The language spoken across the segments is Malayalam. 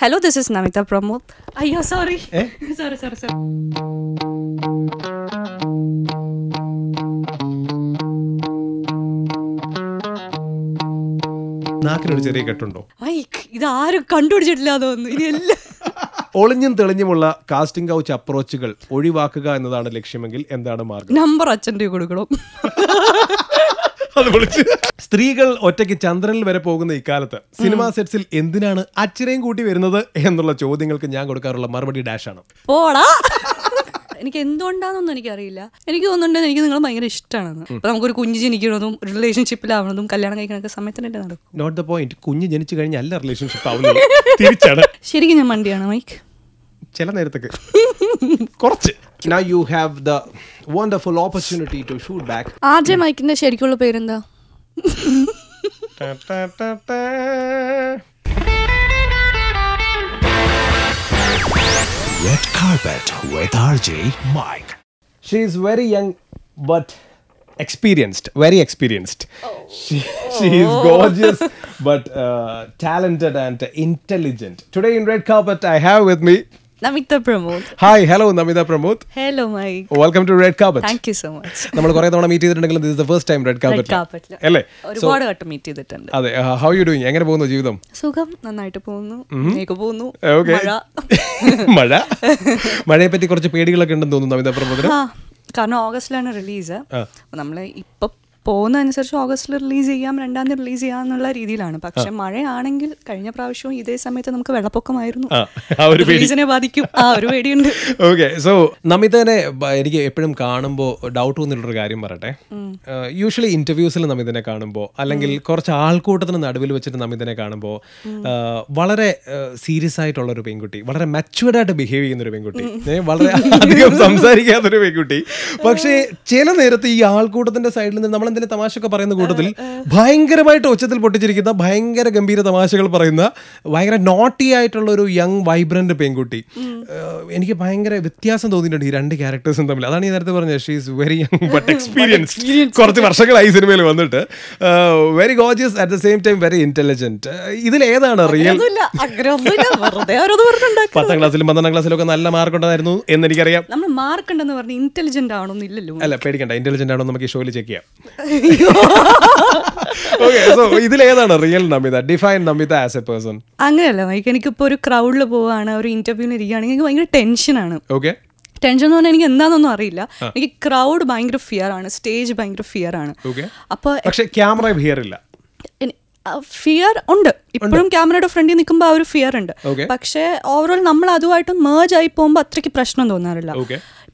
Hello, this is Namita Pramod Ayyo, sorry sorry sorry sorry. നാക്കിനൊരു ചെറിയ കെട്ടുണ്ടോ? ഇത് ആരും കണ്ടുപിടിച്ചിട്ടില്ല തോന്നുന്നു. ഇനി എല്ലാം ഒളിഞ്ഞും തെളിഞ്ഞുമുള്ള കാസ്റ്റിംഗ് കൗച്ച് അപ്രോച്ചുകൾ ഒഴിവാക്കുക എന്നതാണ് ലക്ഷ്യമെങ്കിൽ എന്താണ് മാർഗം? നമ്പർ അച്ഛന്റെ കൊടുക്കണം. അത് വിളിച്ച്. സ്ത്രീകൾ ഒറ്റയ്ക്ക് ചന്ദ്രനിൽ വരെ പോകുന്ന ഇക്കാലത്ത് സിനിമാ സെറ്റ്സിൽ എന്തിനാണ് അച്ഛനെയും കൂട്ടി വരുന്നത് എന്നുള്ള ചോദ്യങ്ങൾക്ക് ഞാൻ കൊടുക്കാറുള്ള മറുപടി ഡാഷ് ആണ് പോടാ. എനിക്ക് എന്തുകൊണ്ടാണെന്നൊന്നും എനിക്കറിയില്ല. എനിക്ക് തോന്നുന്നുണ്ട് എനിക്ക് നിങ്ങൾ ഭയങ്കര ഇഷ്ടമാണെന്ന് അപ്പൊ നമുക്കൊരു കുഞ്ഞ് ജനിക്കണതും റിലേഷൻഷിപ്പിലാവണതും കല്യാണം കഴിക്കണൊക്കെ സമയത്തിന് നടക്കും. നോട്ട് ദ പോയിന്റ് കുഞ്ഞ് ജനിച്ചു കഴിഞ്ഞാൽ അല്ല റിലേഷൻഷിപ്പ് ആവുന്നത്. തിരിച്ചാണ്. ശരിക്കും ഞാൻ മണ്ടിയാണ് മൈക്ക്. ചില നേരത്തൊക്കെ കുറച്ച് now you have the wonderful opportunity to shoot back RJ മൈക്കിന്റെ ശരിക്കുള്ള പേരെന്താ Red Carpet with RJ Mike. She is very young but experienced, very experienced. She, she is gorgeous but uh, talented and intelligent. Today in Red Carpet, I have with me. Namita Pramod. Hi hello Namita Pramod. Hello Mike welcome to red Carpet. Thank you so much നമ്മൾ കുറേ തവണ മീറ്റ് ചെയ്തിട്ടുണ്ടെങ്കിലും this the first time red carpet അല്ലേ? ഒരുപാട് വട്ടം മീറ്റ് ചെയ്തിട്ടുണ്ട്. അതെ ഹൗ യു ഡൂയിങ് എങ്ങനെ പോകുന്നു ജീവിതം? സുഖം നന്നായിട്ട് പോകുന്നു. പോകുന്നു. മഴ. മഴ? മഴയെ പറ്റി കുറച്ച് പേടികളൊക്കെ ഉണ്ടെന്ന് തോന്നുന്നു നമിത പ്രമോദിന്. കാരണം ഓഗസ്റ്റിലാണ് റിലീസ് നമ്മൾ ഇപ്പൊ പോകുന്ന അനുസരിച്ച് ഓഗസ്റ്റിൽ റിലീസ് ചെയ്യാം രണ്ടാം തീയതി റിലീസ് ചെയ്യാം എന്നുള്ള രീതിയിലാണ്. പക്ഷെ മഴയാണെങ്കിൽ കഴിഞ്ഞ പ്രാവശ്യവും ഇതേ സമയത്ത് നമുക്ക് വെള്ളപ്പൊക്കമായിരുന്നു. റിലീസിനെ ബാധിക്കും. ആ ഒരു പേടിയുണ്ട്. ഓക്കെ സോ നമിതനെ എനിക്ക് എപ്പോഴും കാണുമ്പോൾ ഡൗട്ട് തോന്നിയിട്ടുള്ളൊരു കാര്യം പറയട്ടെ. യൂഷ്വലി ഇന്റർവ്യൂസിൽ നമിതനെ കാണുമ്പോൾ അല്ലെങ്കിൽ കുറച്ച് ആൾക്കൂട്ടത്തിന് നടുവിൽ വെച്ചിട്ട് നമിതനെ കാണുമ്പോൾ വളരെ സീരിയസ് ആയിട്ടുള്ള ഒരു പെൺകുട്ടി വളരെ മച്ചുവേർഡ് ആയിട്ട് ബിഹേവ് ചെയ്യുന്ന ഒരു പെൺകുട്ടി വളരെ അധികം സംസാരിക്കാത്തൊരു പെൺകുട്ടി. പക്ഷേ ചില നേരത്ത് ഈ ആൾക്കൂട്ടത്തിന്റെ സൈഡിൽ നിന്ന് നമ്മൾ എന്തെങ്കിലും തമാശയൊക്കെ പറയുന്ന കൂട്ടത്തിൽ ഭയങ്കരമായിട്ട് ഉച്ചത്തിൽ പൊട്ടിച്ചിരിക്കുന്ന ഭയങ്കര ഗംഭീര തമാശകൾ പറയുന്ന ഭയങ്കര നോട്ടി ആയിട്ടുള്ള ഒരു യങ് വൈബ്രന്റ് പെൺകുട്ടി. എനിക്ക് ഭയങ്കര വ്യത്യാസം തോന്നിയിട്ടുണ്ട് ഈ രണ്ട് ക്യാരക്ടേഴ്സും തമ്മിൽ. അതാണ് ഈ നേരത്തെ പറഞ്ഞത്. She's very young but experience കുറച്ച് വർഷങ്ങളായി സിനിമയിൽ വന്നിട്ട്. Very gorgeous at the same time very intelligent ഇതിൽ ഏതാണ് റിയൽ പത്താം ക്ലാസ്സിലും പന്ത്രണ്ടാം ക്ലാസ്സിലൊക്കെ നല്ല മാർക്ക് ഉണ്ടായിരുന്നു എന്ന് എനിക്കറിയാം നമ്മൾ മാർക്ക് ഉണ്ടെന്ന് പറഞ്ഞ് ഇന്റലിജന്റ് ആവണമെന്നില്ലല്ലോ അല്ല പേടിക്കണ്ട. ഇന്റലിജന്റ് ആണോ നമുക്ക് ഈ ഷോയിൽ ചെക്ക് ചെയ്യാം. ഓക്കെ സോ ഇതിലേതാണ് real Namita define Namita as a person അങ്ങനെയല്ല മൈക്ക് എനിക്കിപ്പോ ഒരു ക്രൗഡിൽ പോവാണ് ഒരു ഇന്റർവ്യൂവിന് ഇരിക്കുകയാണെങ്കിൽ എനിക്ക് ഭയങ്കര ടെൻഷനാണ് ഓക്കെ ടെൻഷൻ എന്ന് പറഞ്ഞാൽ എനിക്ക് എന്താണെന്നൊന്നും അറിയില്ല. എനിക്ക് ക്രൗഡ് ഭയങ്കര ഫിയർ ആണ് സ്റ്റേജ് ഭയങ്കര ഫിയർ ആണ്. അപ്പൊ അപ്പോൾ പക്ഷെ ക്യാമറ ഫിയർ ഇല്ല. ഫിയർ ഉണ്ട്. ഇപ്പോഴും ക്യാമറയുടെ ഫ്രണ്ടിൽ നിൽക്കുമ്പോൾ ആ ഒരു ഫിയർ ഉണ്ട്. പക്ഷേ ഓവറോൾ നമ്മൾ അതുമായിട്ട് മേജ് ആയി പോകുമ്പോൾ അത്രയ്ക്ക് പ്രശ്നം തോന്നാറില്ല.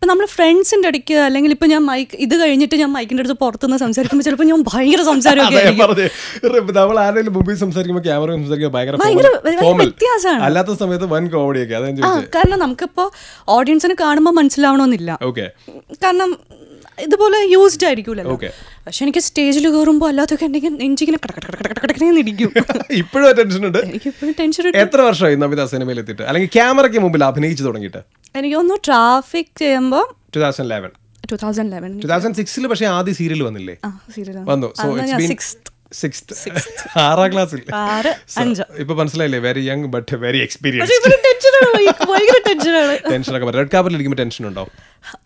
ഇപ്പം നമ്മൾ ഫ്രണ്ട്സിന്റെ ഇടയ്ക്ക് അല്ലെങ്കിൽ ഇപ്പം ഞാൻ മൈക്ക് ഇത് കഴിഞ്ഞിട്ട് ഞാൻ മൈക്കിന്റെ അടുത്ത് പുറത്തുനിന്ന് സംസാരിക്കുമ്പോൾ ചിലപ്പോൾ ഞാൻ ഭയങ്കര സംസാരമൊക്കെ. നമ്മൾ ആരെങ്കിലും മുമ്പിൽ സംസാരിക്കുമ്പോൾ ക്യാമറ സംസാരിക്കുമ്പോൾ ഭയങ്കര വ്യത്യാസമാണ്. അല്ലാത്ത സമയത്ത് വൻ കോമഡിയൊക്കെ കാരണം നമുക്കിപ്പോൾ ഓഡിയൻസിന് കാണുമ്പോൾ മനസ്സിലാവണമെന്നില്ല ഓക്കെ കാരണം ഇതുപോലെ യൂസ്ഡ് ആയിരിക്കൂലല്ലോ. പക്ഷെ എനിക്ക് സ്റ്റേജിൽ കയറുമ്പോൾ അല്ലാത്തൊക്കെ എനിക്ക് നെഞ്ചിങ്ങനെ ഇടിക്കും ഇപ്പോഴും ടെൻഷൻ ഉണ്ട്. എനിക്കിപ്പോഴും ടെൻഷൻ എത്ര വർഷമായി നമിത സിനിമയിൽ എത്തിയിട്ട്? അല്ലെങ്കിൽ ക്യാമറയ്ക്ക് മുമ്പിൽ അഭിനയിച്ചു തുടങ്ങിയിട്ട്? എനിക്ക് തോന്നുന്നു ട്രാഫിക് ചെയ്യുമ്പോൾ two thousand eleven two thousand eleven two thousand സിക്സിൽ പക്ഷേ ആദ്യ സീരിയൽ വന്നില്ലേ? വന്നു. സോ ഇറ്റ്സ് ബീൻ ആറാം ക്ലാസ്സിൽ. ഇപ്പൊ മനസ്സിലായില്ലേ? Very young but very. Experience ടെൻഷനൊക്കെ റെഡ് കാപ്പിൽ ഇരിക്കുമ്പോൾ ടെൻഷൻ ഉണ്ടോ?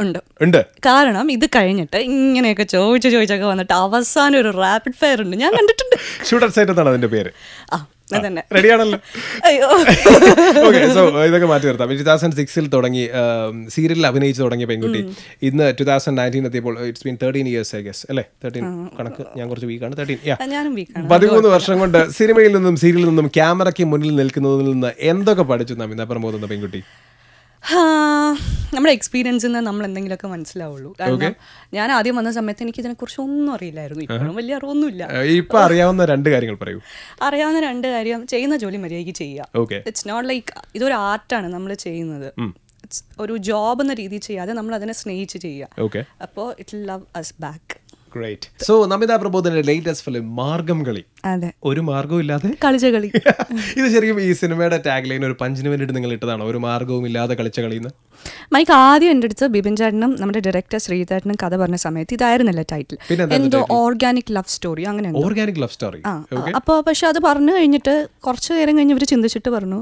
ഉണ്ട്. ഉണ്ട്. കാരണം ഇത് കഴിഞ്ഞിട്ട് ഇങ്ങനെയൊക്കെ ചോദിച്ചു ചോദിച്ചൊക്കെ വന്നിട്ട് അവസാനം ഒരു റാപ്പിഡ് ഫയർ ഉണ്ട്. ഞാൻ കണ്ടിട്ടുണ്ട്. ഷൂട്ടർ സൈറ്റ് എന്നാണ് അതിന്റെ പേര്. ആ. റെഡിയാണല്ലോ. ഓക്കെ സോ ഇതൊക്കെ മാറ്റി നിർത്താം. ടു തൗസൻഡ് സിക്സിൽ തുടങ്ങി സീരിയലിൽ അഭിനയിച്ച് തുടങ്ങിയ പെൺകുട്ടി ഇന്ന് ടു തൗസൻഡ് നയന്റീൻ എത്തിയപ്പോൾ it's been thirteen years I guess അല്ലേ? തേർട്ടീൻ കണക്ക് ഞാൻ കുറച്ച് വീക്കാണ് തേർട്ടീൻ പതിമൂന്ന് വർഷം കൊണ്ട് സിനിമയിൽ നിന്നും സീരിയലിൽ നിന്നും ക്യാമറയ്ക്ക് മുന്നിൽ നിൽക്കുന്നതിൽ നിന്ന് എന്തൊക്കെ പഠിച്ചു നമിത പ്രമോദ് എന്ന പെൺകുട്ടി? നമ്മുടെ എക്സ്പീരിയൻസിൽ നിന്ന് നമ്മൾ എന്തെങ്കിലുമൊക്കെ മനസ്സിലാവുള്ളൂ. കാരണം ഞാൻ ആദ്യം വന്ന സമയത്ത് എനിക്ക് ഇതിനെക്കുറിച്ച് ഒന്നും അറിയില്ലായിരുന്നു. ഇപ്പോഴും വലിയ അറിവൊന്നുമില്ല. ഇപ്പൊ അറിയാവുന്ന രണ്ട് കാര്യങ്ങൾ പറയൂ. അറിയാവുന്ന രണ്ട് കാര്യം ചെയ്യുന്ന ജോലി മര്യാദയ്ക്ക് ചെയ്യുക ഇറ്റ്സ് നോട്ട് ലൈക്ക് ഇതൊരു ആർട്ടാണ് നമ്മൾ ചെയ്യുന്നത്. ഒരു ജോബ് എന്ന രീതിയിൽ ചെയ്യാതെ നമ്മൾ അതിനെ സ്നേഹിച്ച് ചെയ്യുക അപ്പോൾ it love us back great so Namita പ്രബോധന്റെ latest film Margam Kali. അതെ. ഒരു മാർഗവും ഇല്ലാതെ? കളിച്ച കളി. ഇത് ശരിക്കും ഈ സിനിമയുടെ ടാഗ് ലൈൻ ഒരു പഞ്ചിന് വേണ്ടിയിട്ട് നിങ്ങൾ ഇട്ടതാണോ. ഒരു മാർഗവും ഇല്ലാതെ കളിച്ച കളിന്ന് മൈക്ക് ആദ്യം എന്റെ അടുത്ത് ബിബിൻ ചേട്ടനും നമ്മുടെ ഡയറക്ടർ ശ്രീചേട്ടനും കഥ പറഞ്ഞ സമയത്ത് ഇതായിരുന്നല്ല ടൈറ്റിൽ എന്തോ ഓർഗാനിക് ലവ് സ്റ്റോറി അങ്ങനെ. ഓർഗാനിക് ലവ് സ്റ്റോറി അപ്പോൾ പക്ഷെ അത് പറഞ്ഞു കഴിഞ്ഞിട്ട് കുറച്ച് നേരം കഴിഞ്ഞ് ഇവർ ചിന്തിച്ചിട്ട് പറഞ്ഞു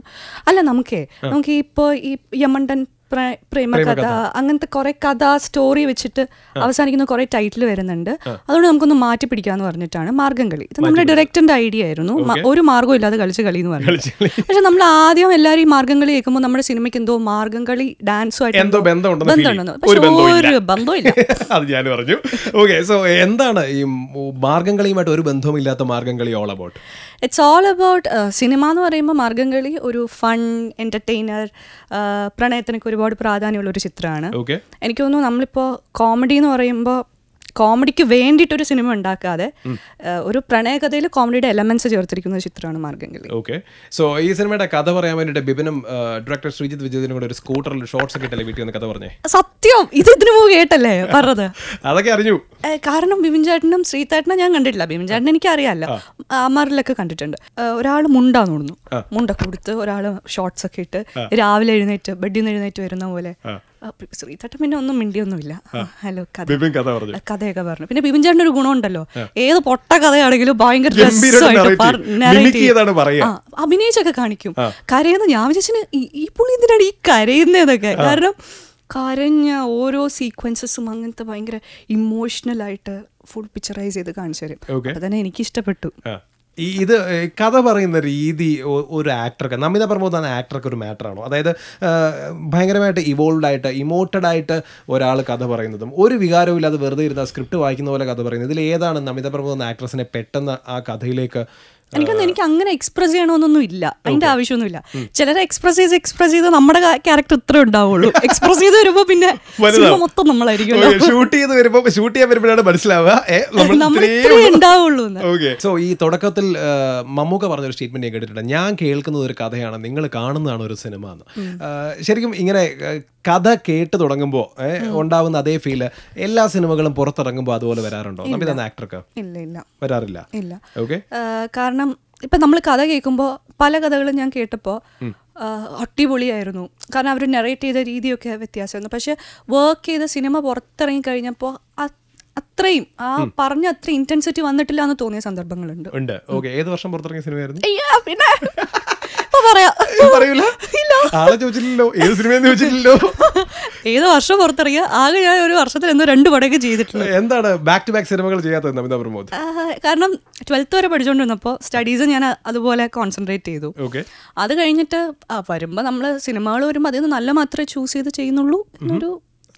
അല്ല നമുക്കേ നമുക്ക് ഇപ്പോൾ ഈ യമണ്ടൻ പ്രേമകഥ അങ്ങനത്തെ കുറെ കഥ സ്റ്റോറി വെച്ചിട്ട് അവസാനിക്കുന്ന കുറെ ടൈറ്റിൽ വരുന്നുണ്ട്. അതുകൊണ്ട് നമുക്കൊന്ന് മാറ്റി പിടിക്കാന്ന് പറഞ്ഞിട്ടാണ് മാർഗം കളി. ഇത് നമ്മുടെ ഡയറക്ടറിന്റെ ഐഡിയ ആയിരുന്നു. ഒരു മാർഗം ഇല്ലാതെ കളിച്ച കളി എന്ന് പറഞ്ഞു പക്ഷെ നമ്മൾ ആദ്യം എല്ലാവരും ഈ മാർഗം കളി കേൾക്കുമ്പോൾ നമ്മുടെ സിനിമയ്ക്ക് എന്തോ മാർഗം കളി ഡാൻസും ആയിട്ട് എന്തോ ബന്ധമുണ്ടെന്ന്. ഒരു പക്ഷെ. ഒരു ബന്ധമില്ല അത് ഞാൻ പറഞ്ഞു. ഓക്കെ സോ എന്താണ് ഈ മാർഗം കളിയുമായിട്ട് ഒരു ബന്ധവുമില്ലാത്ത Margam Kali all about it's all about cinema എന്ന് പറയുമ്പോൾ മാർഗം കളി ഒരു ഫൺ എന്റർടൈനർ പ്രണയത്തിനൊക്കെ ഒരുപാട് പ്രാധാന്യമുള്ള ഒരു ചിത്രമാണ്. എനിക്ക് തോന്നുന്നു നമ്മളിപ്പോൾ കോമഡി എന്ന് പറയുമ്പോൾ കോമഡിക്ക് വേണ്ടിയിട്ടൊരു സിനിമ ഉണ്ടാക്കാതെ ഒരു പ്രണയകഥയിൽ കോമഡിയുടെ എലമെന്റ്സ് ചേർത്തിരിക്കുന്ന ചിത്രമാണ് മാർഗംകളി. ഓക്കെ. സോ ഈ സിനിമയുടെ കഥ പറയാൻ വേണ്ടിയിട്ട് ബിബിനും ഡയറക്ടർ ശ്രീജിത് വിജയത്തിനും കൂടെ ഒരു സ്കൂട്ടറിൽ ഷോർട്സ് ഒക്കെ വീട്ടിൽ നിന്ന് കഥ പറഞ്ഞേ? സത്യം ഇത് ഇതിനു മുമ്പ് കേട്ടല്ലേ പറഞ്ഞത്? അതൊക്കെ അറിഞ്ഞു. കാരണം ബിബിൻ ചേട്ടനും ശ്രീതാട്ടനും ഞാൻ കണ്ടിട്ടില്ല. ബിബിൻ ചേട്ടൻ എനിക്ക് അറിയാമല്ലോ അമറിലൊക്കെ കണ്ടിട്ടുണ്ട്. ഒരാൾ മുണ്ടാന്ന് തോന്നുന്നു. മുണ്ടൊക്കെ കൊടുത്ത് ഒരാൾ ഷോർട്സ് ഒക്കെ ഇട്ട് രാവിലെ എഴുന്നേറ്റ് ബെഡിൽ നിന്ന് എഴുന്നേറ്റ് വരുന്ന പോലെ. ശ്രീതേട്ടൻ പിന്നെ ഒന്നും മിണ്ടിയൊന്നുമില്ല. ഹലോ കഥ. കഥയൊക്കെ പറഞ്ഞു. പിന്നെ ബിബിൻ ചേട്ടൻ ഒരു ഗുണമുണ്ടല്ലോ. ഏത് പൊട്ട കഥയാണെങ്കിലും ഭയങ്കര അഭിനയിച്ചൊക്കെ കാണിക്കും. കരയുന്ന ഞാൻ വിചാരിച്ചു ഈ പുള്ളി എന്തിനാണ് ഈ കരയുന്നതൊക്കെ കാരണം കരഞ്ഞ ഓരോ സീക്വൻസസും അങ്ങനത്തെ ഭയങ്കര ഇമോഷണൽ ആയിട്ട് ഫുൾ പിക്ചറൈസ് ചെയ്ത് കാണിച്ചു തരും. അപ്പൊ തന്നെ എനിക്ക് ഇഷ്ടപ്പെട്ടു ഇത് കഥ പറയുന്ന രീതി ഒരു ആക്ടർക്ക് നമിത പ്രമോദ് എന്ന ആക്ടർക്ക് ഒരു മാറ്ററാണോ? അതായത് ഭയങ്കരമായിട്ട് ഇവോൾവ് ആയിട്ട് ഇമോട്ടഡ് ആയിട്ട് ഒരാൾ കഥ പറയുന്നതും ഒരു വികാരവും ഇല്ലാതെ വെറുതെ ഇരുന്ന സ്ക്രിപ്റ്റ് വായിക്കുന്ന പോലെ കഥ പറയുന്നത് ഇതിൽ ഏതാണ് നമിത പ്രമോദ് ആക്ട്രസിനെ പെട്ടെന്ന് ആ കഥയിലേക്ക് എനിക്കൊന്നും എനിക്ക് അങ്ങനെ എക്സ്പ്രസ് ചെയ്യണമെന്നൊന്നും ഇല്ല. അതിന്റെ ആവശ്യമൊന്നുമില്ല. ചിലരെ എക്സ്പ്രസ് ചെയ്ത് എക്സ്പ്രസ് ചെയ്ത് നമ്മുടെ ക്യാരക്ടർ ഇത്ര ഉണ്ടാവുള്ളൂ. എക്സ്പ്രസ് ചെയ്ത് വരുമ്പോ പിന്നെ സിനിമ മൊത്തം നമ്മളായിരിക്കും ഷൂട്ട് ചെയ്ത് വരുമ്പോൾ ഷൂട്ട് ചെയ്യാൻ വരുമ്പോഴാണ് മനസ്സിലാവുക. സോ ഈ തുടക്കത്തിൽ മമ്മൂക്ക പറഞ്ഞൊരു സ്റ്റേറ്റ്മെന്റ് ഞാൻ കേട്ടിട്ടുണ്ട്. ഞാൻ കേൾക്കുന്നത് ഒരു കഥയാണ്. നിങ്ങൾ കാണുന്നതാണ് ഒരു സിനിമ എന്ന്. ശരിക്കും ഇങ്ങനെ കഥ കേട്ട് തുടങ്ങുമ്പോൾ ഉണ്ടാവുന്ന അതേ ഫീൽ എല്ലാ സിനിമകളും പുറത്തിറങ്ങുമ്പോൾ അതുപോലെ വരാറുണ്ടോ? ആക്ടർക്ക് ഇല്ല ഇല്ല. വരാറില്ല. ഇല്ല. ഓക്കെ കാരണം ഇപ്പം നമ്മൾ കഥ കേൾക്കുമ്പോൾ പല കഥകളും ഞാൻ കേട്ടപ്പോൾ അടിപൊളിയായിരുന്നു. കാരണം അവർ നെറേറ്റ് ചെയ്ത രീതിയൊക്കെ വ്യത്യാസമായിരുന്നു. പക്ഷെ വർക്ക് ചെയ്ത സിനിമ പുറത്തിറങ്ങി കഴിഞ്ഞപ്പോൾ അത്രയും ആ പറഞ്ഞ അത്ര ഇന്റൻസിറ്റി വന്നിട്ടില്ല എന്ന് തോന്നിയ സന്ദർഭങ്ങളുണ്ട്. ഉണ്ട്. ഓക്കെ ഏത് വർഷം പുറത്തിറങ്ങിയ സിനിമയായിരുന്നു അയ്യാ പിന്നെ ഇപ്പൊ പറയാ. പറയൂല? ആളെ ചോദിച്ചില്ലല്ലോ ഏത് സിനിമയെന്ന് ചോദിച്ചില്ലല്ലോ ഏത് വർഷം പുറത്തിറങ്ങിയ? ആകെ ഞാൻ ഒരു വർഷത്തിൽ എന്തോ രണ്ട് പടയൊക്കെ ചെയ്തിട്ടുണ്ട്. എന്താണ് ബാക്ക് ടു ബാക്ക് സിനിമകൾ ചെയ്യാത്തത് നമിത പ്രമോദ്? കാരണം ട്വൽത്ത് വരെ പഠിച്ചുകൊണ്ടിരുന്നപ്പോൾ സ്റ്റഡീസ് ഞാൻ അതുപോലെ കോൺസെൻട്രേറ്റ് ചെയ്തു. അത് കഴിഞ്ഞിട്ട് വരുമ്പോൾ നമ്മൾ സിനിമകൾ വരുമ്പോൾ അതിൽ നിന്ന് നല്ല മാത്രമേ ചൂസ് ചെയ്ത് ചെയ്യുന്നുള്ളൂ എന്നൊരു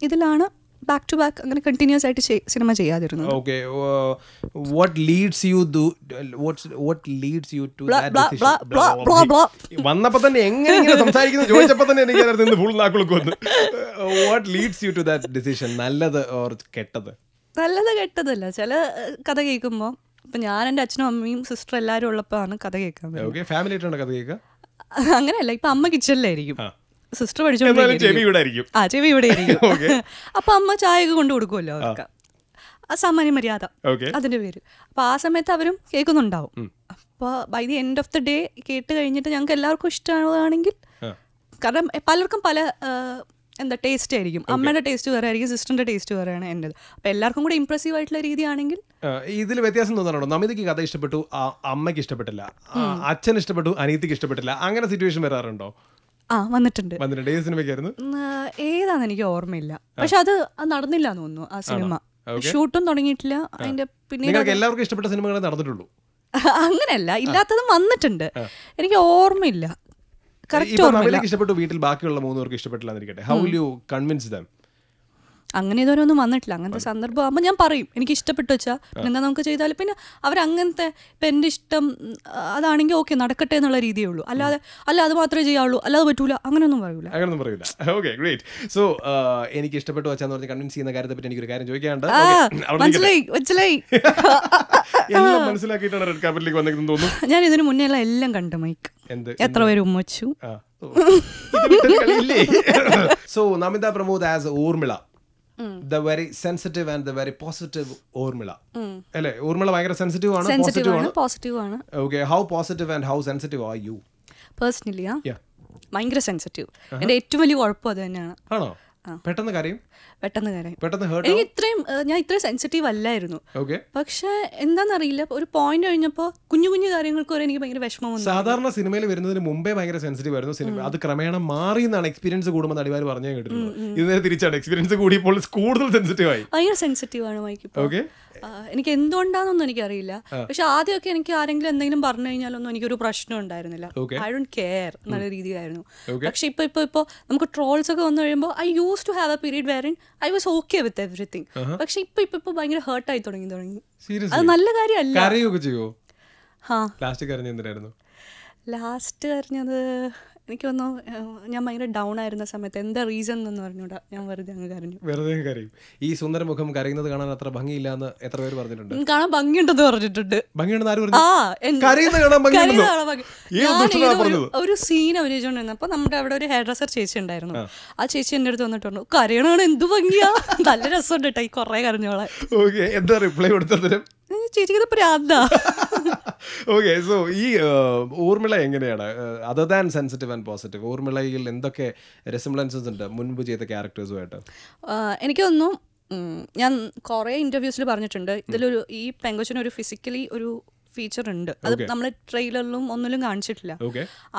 ഇതിലാണ്. ബാക്ക് ടു ബാക്ക് അങ്ങനെ കണ്ടിന്യൂസ് ആയിട്ട് സിനിമ ചെയ്യാതിരുന്നു Okay. Uh, what leads you to what's what leads you to that decision? blah, Blah, blah, blah, blah, വന്നപ്പോ തന്നെ എങ്ങനെ ഇങ്ങനെ സംസാരിക്കുന്നു? ചോദിച്ചപ്പോ തന്നെ എനിക്ക് അതിനകത്ത് ഫുൾ നാക്കുളൊക്കെ വന്നു. What leads you to that decision നല്ലത് ഓർ കെട്ടത്? നല്ലത് കെട്ടതല്ല. ചില ഏഹ്, കഥ കേൾക്കുമ്പോൾ ഇപ്പം ഞാൻ എന്റെ അച്ഛനും അമ്മയും സിസ്റ്റർ എല്ലാവരും ഉള്ളപ്പോഴാണ് കഥ കേൾക്കാൻ വരുന്നത്. ഓക്കെ ഫാമിലി ആയിട്ടാണ് കഥ കേൾക്കുക? അങ്ങനെയല്ല ഇപ്പം അമ്മ കിച്ചണിലായിരിക്കും. സിസ്റ്റർ പഠിച്ചോണ്ടിരിക്കും. ആ ചെവി ഇവിടെ ഇരിക്കും. അപ്പൊ അമ്മ ചായ കൊണ്ടു കൊടുക്കുമല്ലോ അവർക്ക്. ആ സാമാന്യ മര്യാദ. അതിന്റെ പേര്. അപ്പൊ ആ സമയത്ത് അവരും കേൾക്കുന്നുണ്ടാവും. അപ്പൊ by the end of the day കേട്ട് കഴിഞ്ഞിട്ട് ഞങ്ങൾക്ക് എല്ലാവർക്കും ഇഷ്ടമാണെങ്കിൽ കാരണം പലർക്കും പല എന്താ ടേസ്റ്റ് ആയിരിക്കും. അമ്മയുടെ ടേസ്റ്റ് വേറെ ആയിരിക്കും സിസ്റ്ററിന്റെ ടേസ്റ്റ് വേറെയാണ് എന്റെത് അപ്പൊ എല്ലാവർക്കും കൂടെ ഇമ്പ്രസീവ് ആയിട്ടുള്ള രീതിയാണെങ്കിൽ ഇതിൽ വ്യത്യാസം തോന്നാറുണ്ടോ? നമിതയ്ക്ക് കഥ ഇഷ്ടപ്പെട്ടു അമ്മയ്ക്ക് ഇഷ്ടപ്പെട്ടില്ല. അച്ഛൻ ഇഷ്ടപ്പെട്ടു അനീതിക്ക് ഇഷ്ടപ്പെട്ടില്ല. അങ്ങനെ സിറ്റുവേഷൻ വരാറുണ്ടോ? ആ വന്നിട്ടുണ്ട്. വന്നിട്ടുണ്ട്. ഏത് സിനിമയ്ക്കായിരുന്നു? ഉം, ഏതാന്ന് എനിക്ക് ഓർമ്മയില്ല. പക്ഷെ അത് നടന്നില്ല എന്ന് തോന്നുന്നു ആ സിനിമ. ഷൂട്ടും തുടങ്ങിയിട്ടില്ല. അതിന്റെ പിന്നെ എല്ലാവർക്കും ഇഷ്ടപ്പെട്ട സിനിമകളെ നടന്നിട്ടുള്ളൂ? അങ്ങനെയല്ല ഇല്ലാത്തതും വന്നിട്ടുണ്ട്. എനിക്ക് ഓർമ്മയില്ല. കറക്റ്റ് ഇപ്പൊ ഓർമ്മയില്ല. ഇഷ്ടപ്പെട്ടു വീട്ടിൽ ബാക്കിയുള്ള മൂന്ന് പേർക്ക് ഇഷ്ടപ്പെട്ടില്ല ഹൗ യു കൺവിൻസ് ദം അങ്ങനെ ഇതുവരെ ഒന്നും വന്നിട്ടില്ല. അങ്ങനത്തെ സന്ദർഭം ആകുമ്പോൾ ഞാൻ പറയും. എനിക്ക് ഇഷ്ടപ്പെട്ടു വെച്ചാൽ എന്താ നമുക്ക് ചെയ്താൽ പിന്നെ അവരങ്ങനത്തെ ഇപ്പം എന്റെ ഇഷ്ടം അതാണെങ്കിൽ ഓക്കെ നടക്കട്ടെ എന്നുള്ള രീതിയേ ഉള്ളൂ. അല്ലാതെ അല്ല അത് മാത്രമേ ചെയ്യാവുള്ളൂ. അല്ലാതെ പറ്റൂല. അങ്ങനെയൊന്നും പറയൂല. അങ്ങനൊന്നും പറയൂല. ഓക്കെ ഗ്രേറ്റ് സോ എനിക്ക് ഇഷ്ടപ്പെട്ടു വെച്ചാന്ന് പറഞ്ഞ് കൺവിൻസ് ചെയ്യുന്ന കാര്യത്തെ പറ്റി എനിക്കൊരു കാര്യം ചോദിക്കാണ്ട്. മനസ്സിലായി മനസ്സിലായി. എല്ലാം മനസ്സിലാക്കിയിട്ടാണ് റെഡ് കാർപ്പറ്റിലേക്ക് വന്നിരിക്കുന്നത് തോന്നുന്നു. ഞാൻ ഇതിന് മുന്നേ എല്ലാം എല്ലാം കണ്ടു മൈക്ക് എത്ര പേര് ഉമ്മച്ചു? So Namita Pramod as Urmila. The very sensitive and the very positive Urmila. അല്ലേ? ഊർമിള ഭയങ്കര സെൻസിറ്റീവ് ആണ് പോസിറ്റീവ് ആണ് പോസിറ്റീവ് ആണ്. Okay how positive and how sensitive are you personally. ഭയങ്കര സെൻസിറ്റീവ് എന്റെ ഏറ്റവും വലിയ കുഴപ്പം അത് തന്നെയാണ്. ആണോ? പെട്ടെന്ന് കരയും? പെട്ടെന്ന് കരയും. പെട്ടെന്ന് എനിക്ക് ഇത്രയും ഞാൻ ഇത്രയും സെൻസിറ്റീവ് അല്ലായിരുന്നു. പക്ഷെ എന്താണെന്നറിയില്ല ഒരു പോയിന്റ് കഴിഞ്ഞപ്പോ കുഞ്ഞു കുഞ്ഞു കാര്യങ്ങൾക്ക് വരെ എനിക്ക് ഭയങ്കര വിഷമം വന്നു സാധാരണ സിനിമയിൽ വരുന്നതിന് മുമ്പേ ഭയങ്കര സെൻസിറ്റീവ് ആയിരുന്നു സിനിമ. അത് ക്രമേണ മാറി എന്നാണ് എക്സ്പീരിയൻസ് കൂടുമ്പോൾ നടിമാർ പറഞ്ഞു കേട്ടിട്ടുള്ളത്. ഇത് നേരെ തിരിച്ചാണ്. എക്സ്പീരിയൻസ് കൂടിയപ്പോൾ കൂടുതൽ സെൻസിറ്റീവ് ആയി. ഭയങ്കര സെൻസിറ്റീവ് ആണ് മൈക്ക് ഓക്കെ എനിക്ക് എന്തുകൊണ്ടാണെന്നൊന്നും എനിക്കറിയില്ല. പക്ഷെ ആദ്യമൊക്കെ എനിക്ക് ആരെങ്കിലും എന്തെങ്കിലും പറഞ്ഞു കഴിഞ്ഞാലൊന്നും എനിക്കൊരു പ്രശ്നം ഉണ്ടായിരുന്നില്ല. ഐ ഡോണ്ട് കെയർ എന്നുള്ള രീതിയിലായിരുന്നു. പക്ഷെ ഇപ്പൊ ഇപ്പൊ ഇപ്പൊ നമുക്ക് ട്രോൾസ് ഒക്കെ വന്നു കഴിയുമ്പോൾ I use to have a period in I was okay with everything പക്ഷെ ഇപ്പൊ ഇപ്പൊ ഇപ്പൊ ഭയങ്കര ഹേർട്ട് ആയി തുടങ്ങി തുടങ്ങി. അത് നല്ല കാര്യമല്ല. ലാസ്റ്റ് കരഞ്ഞത് എനിക്ക് തോന്നുന്നു ഞാൻ ഭയങ്കര ഡൗൺ ആയിരുന്ന സമയത്ത് എന്താ റീസൺ എന്ന് പറഞ്ഞൂടാ. ഞാൻ വെറുതെ അങ്ങ് കരഞ്ഞു. വെറുതെ കരയും. ഈ സുന്ദര മുഖം കരയുന്നത് കാണാൻ അത്ര ഭംഗിയില്ല എന്ന് എത്ര പേര് പറഞ്ഞിട്ടുണ്ട്? കാണാൻ ഭംഗിയുണ്ടെന്ന് പറഞ്ഞിട്ടുണ്ട്. ഭംഗിയുണ്ടെന്ന് ആര് പറഞ്ഞു? ഒരു- സീൻ ഒരു അപ്പൊ നമ്മുടെ അവിടെ ഒരു ഹെയർ ഡ്രസ്സർ ചേച്ചി ഉണ്ടായിരുന്നു. ആ. ചേച്ചി എന്റെ അടുത്ത് വന്നിട്ട് പറഞ്ഞു കരയണാണ് എന്ത് ഭംഗിയാ? നല്ല രസമുണ്ട് കേട്ടോ ഈ കൊറേ കരഞ്ഞോളെ എന്താ റിപ്ലൈ കൊടുത്തതിനും ചേച്ചിക്ക് പ്രാന്താ ഓക്കെ സോ ഈ ഊർമിള എങ്ങനെയാണ്? Other than sensitive and positive ഊർമിളയിൽ എന്തൊക്കെ റെസിംബ്ലൻസസ് ഉണ്ട് മുൻപ് ചെയ്ത ക്യാരക്ടേഴ്സുമായിട്ട് ആ, എനിക്ക് തോന്നുന്നു ഞാൻ കുറേ ഇന്റർവ്യൂസിൽ പറഞ്ഞിട്ടുണ്ട്. ഇതിലൊരു ഈ പെങ്കൊച്ചിന് ഒരു ഫിസിക്കലി ഒരു ഫീച്ചർ ഉണ്ട്. അത് നമ്മൾ ട്രെയിലറിലും ഒന്നിലും കാണിച്ചിട്ടില്ല.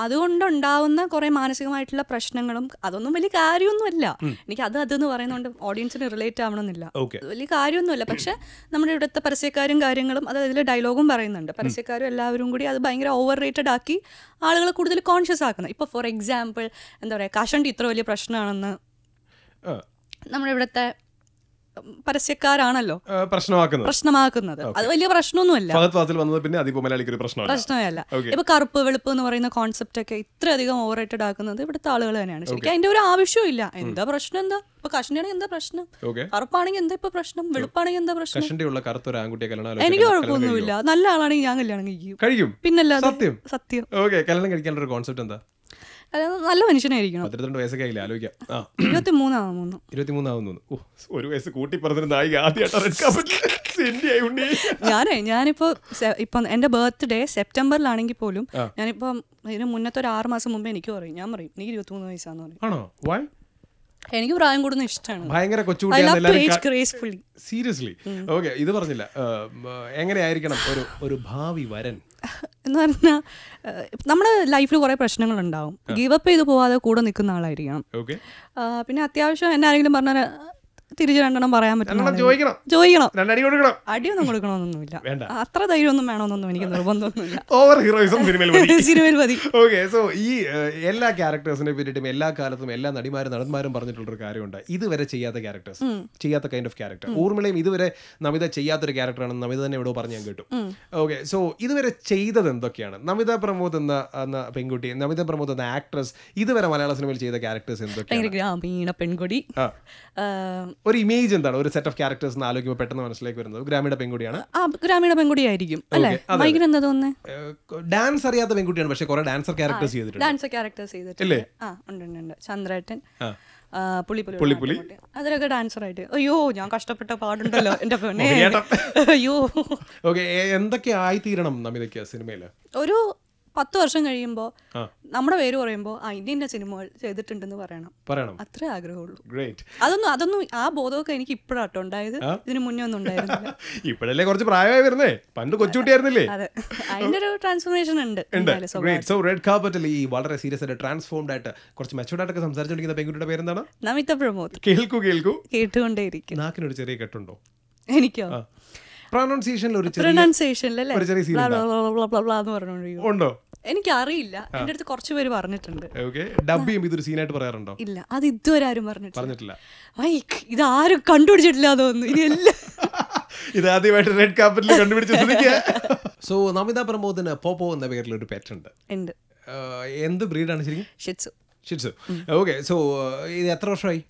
അതുകൊണ്ട് അതുകൊണ്ടുണ്ടാവുന്ന കുറെ മാനസികമായിട്ടുള്ള പ്രശ്നങ്ങളും അതൊന്നും വലിയ കാര്യമൊന്നുമല്ല. എനിക്ക് അത് അതെന്ന് പറയുന്നതുകൊണ്ട് ഓഡിയൻസിന് റിലേറ്റ് ആവണമെന്നില്ല. വലിയ കാര്യമൊന്നുമല്ല. പക്ഷെ നമ്മുടെ ഇവിടുത്തെ പരസ്യക്കാരും കാര്യങ്ങളും അത് അതിലെ ഡയലോഗും പറയുന്നുണ്ട്. പരസ്യക്കാരും എല്ലാവരും കൂടി അത് ഭയങ്കര ഓവർ റേറ്റഡ് ആക്കി ആളുകളെ കൂടുതൽ കോൺഷ്യസ് ആക്കുന്നത് ഇപ്പോൾ ഫോർ എക്സാമ്പിൾ എന്താ പറയുക കഷണ്ടി ഇത്ര വലിയ പ്രശ്നമാണെന്ന് നമ്മുടെ ഇവിടുത്തെ പരസ്യക്കാരാണല്ലോ. പ്രശ്നമാക്കുന്നത്. പ്രശ്നമാക്കുന്നത്. അത് വലിയ പ്രശ്നമൊന്നുമല്ല. പ്രശ്നമല്ല. ഇപ്പൊ കറുപ്പ് വെളുപ്പ് എന്ന് പറയുന്ന കോൺസെപ്റ്റ് ഒക്കെ ഇത്രയധികം ഓവർ റേറ്റഡ് ആക്കുന്നത് ഇവിടുത്തെ ആളുകൾ തന്നെയാണ്. ശരിക്കും അതിന്റെ ഒരു ആവശ്യവും ഇല്ല. എന്താ പ്രശ്നം? എന്താ? ഇപ്പൊ കഷ്ണിയാണെങ്കിൽ എന്താ പ്രശ്നം? കറുപ്പാണെങ്കിൽ എന്താ ഇപ്പൊ പ്രശ്നം? വെളുപ്പാണെങ്കിൽ എന്താ പ്രശ്നം? എനിക്ക് കുഴപ്പമൊന്നുമില്ല. നല്ല ആളാണെങ്കിൽ ഞാൻ കല്യാണം കഴിക്കും. പിന്നല്ലാതെ സത്യം. സത്യം. ഓക്കെ കല്യാണം കഴിക്കാനുള്ള കോൺസെപ്റ്റ് എന്താ? നല്ല മനുഷ്യനായിരിക്കണം. പത്തിരുപത്തിരണ്ട് വയസ്സൊക്കെ ആയില്ല? ആലോചിക്കാം. ഇരുപത്തി മൂന്നാണ് മൂന്ന് ഇരുപത്തിമൂന്നാവുന്നു ഓ ഒരു വയസ്സ് കൂട്ടി പറഞ്ഞൊരു നായിക ആദ്യമായിട്ട് ഞാനേ ഞാനിപ്പോ ഇപ്പം എന്റെ ബർത്ത്ഡേ സെപ്റ്റംബറിലാണെങ്കിൽ പോലും ഞാനിപ്പം ഇതിന് മുന്നത്തെ ഒരു ആറ് മാസം മുമ്പേ എനിക്ക് പറയും. ഞാൻ പറയും എനിക്ക് ഇരുപത്തിമൂന്ന് വയസ്സാന്ന് പറയും. എനിക്ക് പ്രായം കൂടുന്ന ഇഷ്ടമാണ് ഭയങ്കര കൊച്ചുകുട്ടി സീരിയസ്ലി ഓക്കെ ഇത് പറഞ്ഞില്ല. എങ്ങനെയായിരിക്കണം ഒരു ഒരു ഭാവി വരൻ? എന്ന് പറഞ്ഞാൽ നമ്മുടെ ലൈഫിൽ കുറേ പ്രശ്നങ്ങളുണ്ടാവും. ഉണ്ടാവും അപ്പ് ചെയ്ത് പോവാതെ കൂടെ നിൽക്കുന്ന ആളായിരിക്കണം. പിന്നെ അത്യാവശ്യം എന്നെ ആരെങ്കിലും പറഞ്ഞാൽ തിരിച്ച് രണ്ടെണ്ണം പറയാൻ പറ്റും. ചോദിക്കണം. ചോദിക്കണം അടിയൊന്നും കൊടുക്കണമെന്നൊന്നുമില്ല. അത്ര ധൈര്യമൊന്നും വേണമെന്നൊന്നും എനിക്ക് നിർബന്ധമൊന്നുമില്ല. ഓവർ ഹീറോയിസം സിനിമയിൽ സിനിമയിൽ മതി. ഓക്കെ സോ ഈ എല്ലാ ക്യാരക്ടേഴ്സിനെ പറ്റിയിട്ടും എല്ലാ കാലത്തും എല്ലാ നടിമാരും നടന്മാരും പറഞ്ഞിട്ടുള്ളൊരു കാര്യമുണ്ട്. ഇതുവരെ ചെയ്യാത്ത ക്യാരക്ടേഴ്സ് ചെയ്യാത്ത കൈൻഡ് ഓഫ് ക്യാരക്ടർ ഊർമിളയും ഇതുവരെ നമിത ചെയ്യാത്തൊരു ക്യാരക്ടറാണ് നമിത തന്നെ എവിടെ പറഞ്ഞു ഞാൻ കേട്ടു. ഓക്കെ സോ ഇതുവരെ ചെയ്തത് എന്തൊക്കെയാണ്? നമിത പ്രമോദ് എന്ന എന്ന പെൺകുട്ടി നമിത പ്രമോദ് എന്ന ആക്ട്രസ് ഇതുവരെ മലയാള സിനിമയിൽ ചെയ്ത ക്യാരക്ടേഴ്സ് എന്തൊക്കെയാണ്? ഗ്രാമീണ പെൺകൊടി. ഒരു ഇമേജ് എന്താണ്? ഒരു സെറ്റ് ഓഫ് ക്യാരക്ടേഴ്സ് എന്ന് ആലോചിക്കുമ്പോൾ പെട്ടെന്ന് മനസ്സിലേക്ക് വരുന്നത്. ഗ്രാമീണ പെൺകുട്ടിയാണ്. ഗ്രാമീണ എന്താ തോന്നുന്നത് ഡാൻസ് അറിയാത്ത പെൺകുട്ടിയാണ് പക്ഷെ കുറെ ഡാൻസർ ക്യാരക്ടേഴ്സ് ചെയ്തിട്ടുണ്ട്. ഡാൻസർ ക്യാരക്ടേഴ്സ് ചെയ്തിട്ടുണ്ട്? ആ ഉണ്ട് ഉണ്ട് ചന്ദ്രേട്ടൻ പുള്ളിപ്പുലി. അതിലൊക്കെ ഡാൻസർ ആയിട്ട്. അയ്യോ ഞാൻ കഷ്ടപ്പെട്ട പാടുണ്ടല്ലോ എന്റെ പെണ്ണേ. അയ്യോ. ഓക്കെ എന്തൊക്കെ ആയിത്തീരണം നമിതയ്ക്ക് സിനിമയിൽ ഒരു പത്ത് വർഷം കഴിയുമ്പോൾ നമ്മുടെ പേര് പറയുമ്പോൾ ആ ഇന്ന ഇന്ന സിനിമകൾ ചെയ്തിട്ടുണ്ടെന്ന് പറയണം. പറയണം. അത്രേ ആഗ്രഹമുള്ളൂ. ഗ്രേറ്റ് അതൊന്നും അതൊന്നും ആ ബോധമൊക്കെ എനിക്ക് ഇപ്പോഴാട്ടോ ഉണ്ടായത്. ഇതിനു മുന്നേ ഒന്നും ഉണ്ടായിരുന്നില്ല. ഇപ്പോഴല്ലേ കുറച്ച് പ്രായമായി വരുന്നേ? പണ്ട് കൊച്ചുകുട്ടിയായിരുന്നില്ലേ അതെ. അതിന്റെ ഒരു ട്രാൻസ്ഫോർമേഷൻ ഉണ്ട്. സോ റെഡ് കാർപ്പറ്റിൽ ഈ വളരെ സീരിയസ് ആയിട്ട് ട്രാൻസ്ഫോംഡ് ആയിട്ട് കുറച്ച് മെച്ചൂർഡ് ആയിട്ടൊക്കെ സംസാരിച്ചുകൊണ്ടിരിക്കുന്ന പെൺകുട്ടിയുടെ പേരെന്താണ്? നമിത പ്രമോദ്. കേൾക്കൂ കേൾക്കൂ. കേട്ടുകൊണ്ടേയിരിക്കും. നാക്കിനൊരു ചെറിയ കെട്ടുണ്ടോ? എനിക്കോ? പ്രൊനൗൺസിയേഷനിൽ ഒരു ചെറിയ പ്രൊനൗൺസിയേഷനിൽ ഒരു ചെറിയ scene ഉണ്ടോ? എനിക്കറിയില്ല. എന്റെ അടുത്ത് കുറച്ച് പേര് പറഞ്ഞിട്ടുണ്ട്. ഓക്കെ ഡബ് ചെയ്യുമ്പോൾ ഇതൊരു സീനായിട്ട് പറയാറുണ്ടോ? ഇല്ല. അത് ഇതുവരെ ആരും പറഞ്ഞിട്ടില്ല. പറഞ്ഞിട്ടില്ല. മൈക്ക് ഇത് ആരും കണ്ടുപിടിച്ചിട്ടില്ല തോന്നുന്നു. ഇനി എല്ലാം ഇത് ആദ്യമായിട്ട് റെഡ് കാർപ്പറ്റിൽ കണ്ടുപിടിച്ച സോ നമിത പ്രമോദിന് പോപ്പോ എന്ന പേരിൽ ഒരു പെറ്റ് ഉണ്ട്. ഉണ്ട്. എന്ത് ബ്രീഡാണ് ശരിക്കും? ഷിറ്റ്സു ഷിറ്റ്സു ഓക്കെ സോ ഇത് എത്ര വർഷമായി?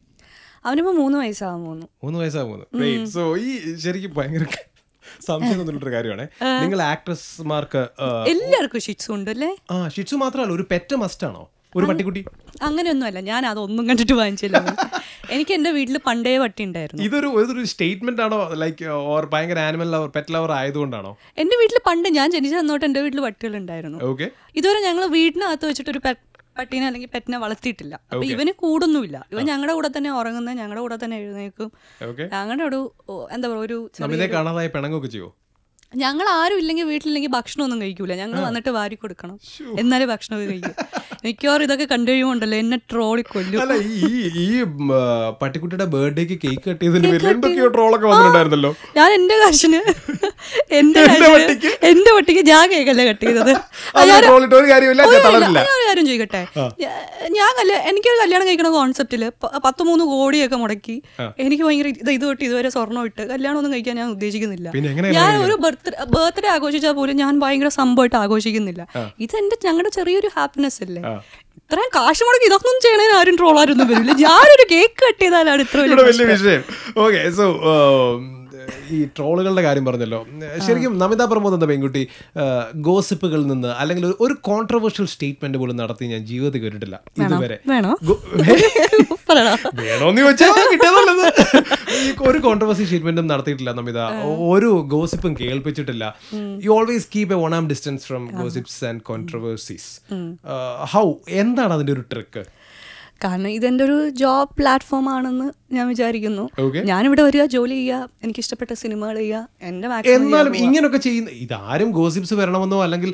അവനിപ്പോ മൂന്ന് വയസ്സാകാൻ പോകുന്നു. മൂന്ന് വയസ്സാകുന്നത് സോ ഈ ശരിക്കും ഭയങ്കര സംശയം തോന്നിട്ടൊരു കാര്യമാണ് നിങ്ങൾ ആക്ട്രസ്മാർക്ക് എല്ലാവർക്കും ഷിറ്റ്സു ഉണ്ടല്ലേ? ആ ഷിറ്റ്സു മാത്രമല്ല ഒരു പെറ്റ് മസ്റ്റ് ആണോ? ഒരു പട്ടിക്കുട്ടി? അങ്ങനെയൊന്നുമല്ല ഞാൻ അതൊന്നും കണ്ടിട്ട് വാങ്ങിച്ചില്ല. എനിക്ക് എന്റെ വീട്ടിൽ പണ്ടേ പട്ടി ഉണ്ടായിരുന്നു. ഇതൊരു ഇതൊരു സ്റ്റേറ്റ്മെന്റ് ആണോ? ലൈക്ക് ഓർ ഭയങ്കര ആനിമൽ ലവർ പെറ്റ് ലവർ ആയതുകൊണ്ടാണോ? എന്റെ വീട്ടിൽ പണ്ട് ഞാൻ ജനിച്ച തന്നോട്ട് എന്റെ വീട്ടിൽ പട്ടികൾ ഉണ്ടായിരുന്നു. ഓക്കെ ഇതുവരെ ഞങ്ങൾ വീടിനകത്ത് വെച്ചിട്ട് ഒരു പട്ടീനെ അല്ലെങ്കിൽ പെറ്റിനെ വളർത്തിയിട്ടില്ല. അപ്പൊ ഇവന് കൂടൊന്നുമില്ല. ഇവൻ ഞങ്ങളുടെ കൂടെ തന്നെ ഉറങ്ങുന്ന ഞങ്ങളുടെ കൂടെ തന്നെ എഴുന്നേക്കും ഞങ്ങളുടെ ഒരു എന്താ പറയുക ഒരു കാണാതായി പിണങ്ങൊക്കെ ഞങ്ങൾ ആരും ഇല്ലെങ്കിൽ വീട്ടിലില്ലെങ്കിൽ ഭക്ഷണമൊന്നും കഴിക്കൂല. ഞങ്ങൾ വന്നിട്ട് വാരി കൊടുക്കണം. എന്നാലേ ഭക്ഷണമൊക്കെ കഴിക്കും. മിക്കവാറും ഇതൊക്കെ കണ്ടു കഴിയുമ്പോണ്ടല്ലോ എന്നെ ട്രോളി കൊല്ലും. ഈ പട്ടിക്കുട്ടിയുടെ ബർത്ത്ഡേക്ക് കേക്ക് കട്ട് ചെയ്തതിന് പേരിൽ എന്തൊക്കെയോ ട്രോളൊക്കെ വന്നിട്ടുണ്ടായിരുന്നല്ലോ. ഞാൻ എന്റെ കാശിന് എന്റെ എന്റെ പട്ടിക്ക്? ഞാൻ കേക്കല്ലേ കട്ട് ചെയ്തത്? കാര്യം ചോദിക്കട്ടെ? ഞാൻ എനിക്കൊരു കല്യാണം കഴിക്കണ കോൺസെപ്റ്റിൽ പത്ത് മൂന്ന് കോടിയൊക്കെ മുടക്കി എനിക്ക് ഭയങ്കര ഇത് ഇത് തൊട്ട് ഇതുവരെ സ്വർണം ഇട്ട് കല്യാണം ഒന്നും കഴിക്കാൻ ഞാൻ ഉദ്ദേശിക്കുന്നില്ല. ഞാൻ ഒരു ബർത്ത് ബർത്ത്ഡേ ആഘോഷിച്ചാൽ പോലും ഞാൻ ഭയങ്കര സംഭവമായിട്ട് ആഘോഷിക്കുന്നില്ല. ഇത് എന്റെ ഞങ്ങളുടെ ചെറിയൊരു ഹാപ്പിനെസ് അല്ലേ? ഇത്രയും കാശ് മുടക്കി ഇതൊന്നും ചെയ്യണേന് ആരും ട്രോളാരൊന്നും വരില്ല. ഞാനൊരു കേക്ക് കട്ട് ചെയ്താലാണ് ഇത്ര വലിയ വലിയ വിഷയം. ഓക്കെ സോ ഈ ട്രോളുകളുടെ കാര്യം പറഞ്ഞല്ലോ. ശരിക്കും നമിതാ പ്രമോദ് എന്ന പെൺകുട്ടി ഗോസിപ്പുകളിൽ നിന്ന് അല്ലെങ്കിൽ ഒരു- കോൺട്രവേഴ്ഷ്യൽ സ്റ്റേറ്റ്മെന്റ് പോലും നടത്തി ഞാൻ ജീവിതത്തിൽ കേട്ടിട്ടില്ല. ഇതുവരെ. വേണോന്ന് ചോദിച്ചാൽ ഈ ഒരു കോൺട്രവേഴ്സി സ്റ്റേറ്റ്മെന്റും നടത്തിയിട്ടില്ല നമിത. ഒരു ഗോസിപ്പും കേൾപ്പിച്ചിട്ടില്ല. You always keep a one arm. Distance from gossips and controversies how എന്താണ് അതിന്റെ ഒരു ട്രിക്ക് കാരണം ഇതെന്റെ ഒരു ജോബ് പ്ലാറ്റ്ഫോം ആണെന്ന് ഞാൻ വിചാരിക്കുന്നു. ഞാനിവിടെ വരിക ജോലി ചെയ്യുക എനിക്ക് ഇഷ്ടപ്പെട്ട സിനിമകൾ ചെയ്യുക എന്റെ എന്നാലും ഇങ്ങനൊക്കെ ചെയ്യുന്ന ഇതാരും ഗോസിപ്സ് വരണമെന്നോ അല്ലെങ്കിൽ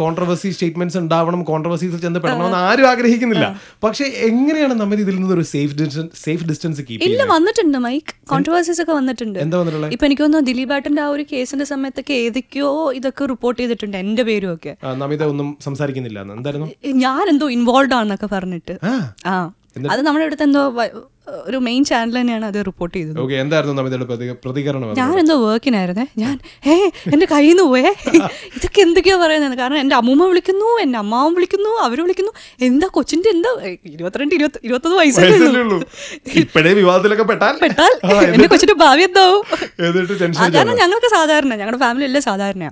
കോൺട്രവേഴ്സി സ്റ്റേറ്റ്മെന്റ്സ് ഉണ്ടാവണം കോൺട്രവേഴ്സീസിൽ ചെന്ന് പെടണമെന്ന് ആരും ആഗ്രഹിക്കുന്നില്ല. പക്ഷെ എങ്ങനെയാണ് നമ്മൾ ഇതിൽ നിന്ന് ഒരു safe distance safe distance keep ഇല്ല വന്നിട്ടുണ്ട് മൈക്ക്. കോൺട്രവേഴ്സീസ് ഒക്കെ വന്നിട്ടുണ്ട്. എന്താ വന്നിട്ടുള്ളത്? ഇപ്പൊ എനിക്ക് തോന്നുന്നു ദിലീപ് ഏട്ടന്റെ ആ ഒരു കേസിന്റെ സമയത്തൊക്കെ ഏതൊക്കെയോ ഇതൊക്കെ റിപ്പോർട്ട് ചെയ്തിട്ടുണ്ട് എന്റെ പേരും ഒക്കെ. നമിത ഒന്നും സംസാരിക്കുന്നില്ല. എന്തായിരുന്നു? ഞാൻ എന്തോ ഇൻവോൾവ് ആണെന്നൊക്കെ പറഞ്ഞിട്ട്. ആ. അത് നമ്മുടെ അടുത്ത് എന്തോ ഒരു മെയിൻ ചാനൽ തന്നെയാണ് അത് റിപ്പോർട്ട് ചെയ്തത്. എന്തായിരുന്നു പ്രതികരണം ഞാൻ എന്തോ വർക്കിനായിരുന്നേ ഞാൻ ഏ എന്റെ കയ്യിൽ നിന്ന് പോയേ. ഇതൊക്കെ എന്തൊക്കെയാ പറയുന്നത് കാരണം എന്റെ അമ്മൂമ്മ വിളിക്കുന്നു എന്റെ അമ്മാവൻ വിളിക്കുന്നു അവർ വിളിക്കുന്നു. എന്താ കൊച്ചിന്റെ എന്താ? ഇരുപത്തിരണ്ട് ഇരുപത്തി ഇരുപത്തൊന്ന് ഇപ്പഴേ വിവാദത്തിലൊക്കെ പെട്ടാൽ? പെട്ടാൽ. എന്റെ കൊച്ചിന്റെ ഭാവി എന്താവും? കാരണം ഞങ്ങൾക്ക് സാധാരണ ഞങ്ങളുടെ ഫാമിലി എല്ലാം സാധാരണ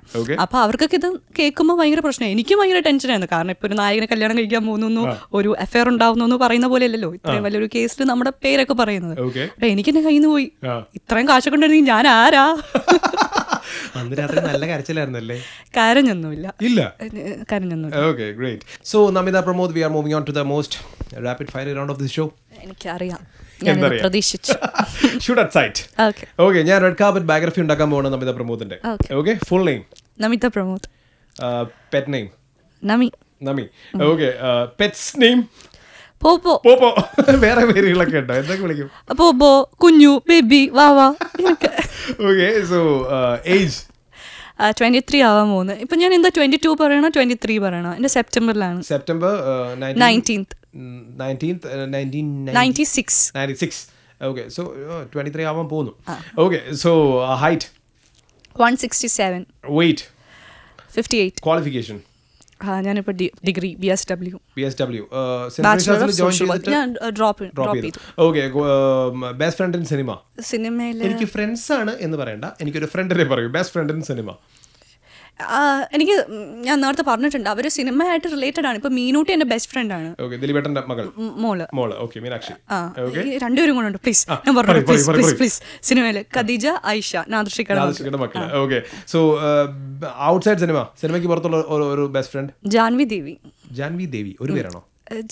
അപ്പൊ അവർക്കൊക്കെ ഇത് കേൾക്കുമ്പോൾ ഭയങ്കര പ്രശ്നമാണ് എനിക്കും ഭയങ്കര ടെൻഷനായിരുന്നു കാരണം ഇപ്പൊ ഒരു നായകനെ കല്യാണം കഴിക്കാൻ പോകുന്നു ഒരു അഫയർ ഉണ്ടാവുന്നു പറയുന്ന പോലെ അല്ലല്ലോ. ഇത്രയും വലിയൊരു കേസിൽ നമ്മുടെ പേരൊക്കെ പറയുന്നത്. അപ്പൊ എനിക്ക് എന്നെ കയ്യിൽ നിന്ന് പോയി. ഇത്രയും കാശൊക്കെ ഉണ്ടായിരുന്നെങ്കിൽ ഞാൻ ആരാ? അന്ന് രാത്രി നല്ല കരച്ചിലായിരുന്നല്ലേ? കരഞ്ഞൊന്നുമില്ല. ഇല്ല. കരഞ്ഞൊന്നുമില്ല. So, Namita Pramod, we are moving on to the most rapid fire round of the show. എനിക്കറിയാം? പ്രതീക്ഷിച്ചു. ഓക്കെ ഞാൻ റെഡ് കാർപ്പറ്റ് ബയോഗ്രഫി ഉണ്ടാക്കാൻ പോകണം Namitha പ്രമോദിന്റെ. Okay full name Namita Pramod pet name Nami Nami okay pets name Poppo Poppo വേറെ പേരുകളൊക്കെ ഉണ്ടോ? എന്തൊക്കെ വിളിക്കും? പോപ്പോ കുഞ്ഞു ബേബി വാവാ okay so age twenty three ആവാൻ പോകുന്നത് ഇപ്പൊ ഞാൻ എന്താ ട്വന്റി ടു പറയണോ? ട്വന്റി ത്രീ പറയണോ? എന്റെ സെപ്റ്റംബറിലാണ്. September nineteenth nineteen ninety six ninety six okay so twenty three ആവാൻ പോകുന്നു okay so height one sixty seven weight fifty eight qualification ഞാനിപ്പോൾ degree B S W B S W drop ചെയ്തു. Okay best friend in cinema സിനിമയിൽ എനിക്ക് ഫ്രണ്ട്സ് ആണ് എന്ന് പറയണ്ട. എനിക്കൊരു ഫ്രണ്ടിനെ പറയൂ. ബെസ്റ്റ് ഫ്രണ്ട് ഇൻ സിനിമ എനിക്ക് ഞാൻ നേരത്തെ പറഞ്ഞിട്ടുണ്ട് അവർ സിനിമയായിട്ട് റിലേറ്റഡ് ആണ്. ഇപ്പൊ മീനൂട്ടി എന്റെ ബെസ്റ്റ് ഫ്രണ്ട് ആണ്. മോൾ. രണ്ടുപേരും കൂടെ ഉണ്ട്. പ്ലീസ് ഞാൻ പറഞ്ഞു പ്ലീസ് പ്ലീസ് പ്ലീസ് സിനിമയിൽ ഖദീജ ഐഷ രാജശേഖരന്റെ മക്കൾ. ഓക്കെ സോ ഔട്ട്സൈഡ് സിനിമ സിനിമയ്ക്ക് പുറത്തുള്ള ഒരു- ബെസ്റ്റ് ഫ്രണ്ട് ജാൻവി ദേവി. ജാൻവി ദേവി ഒരു പേരാണോ?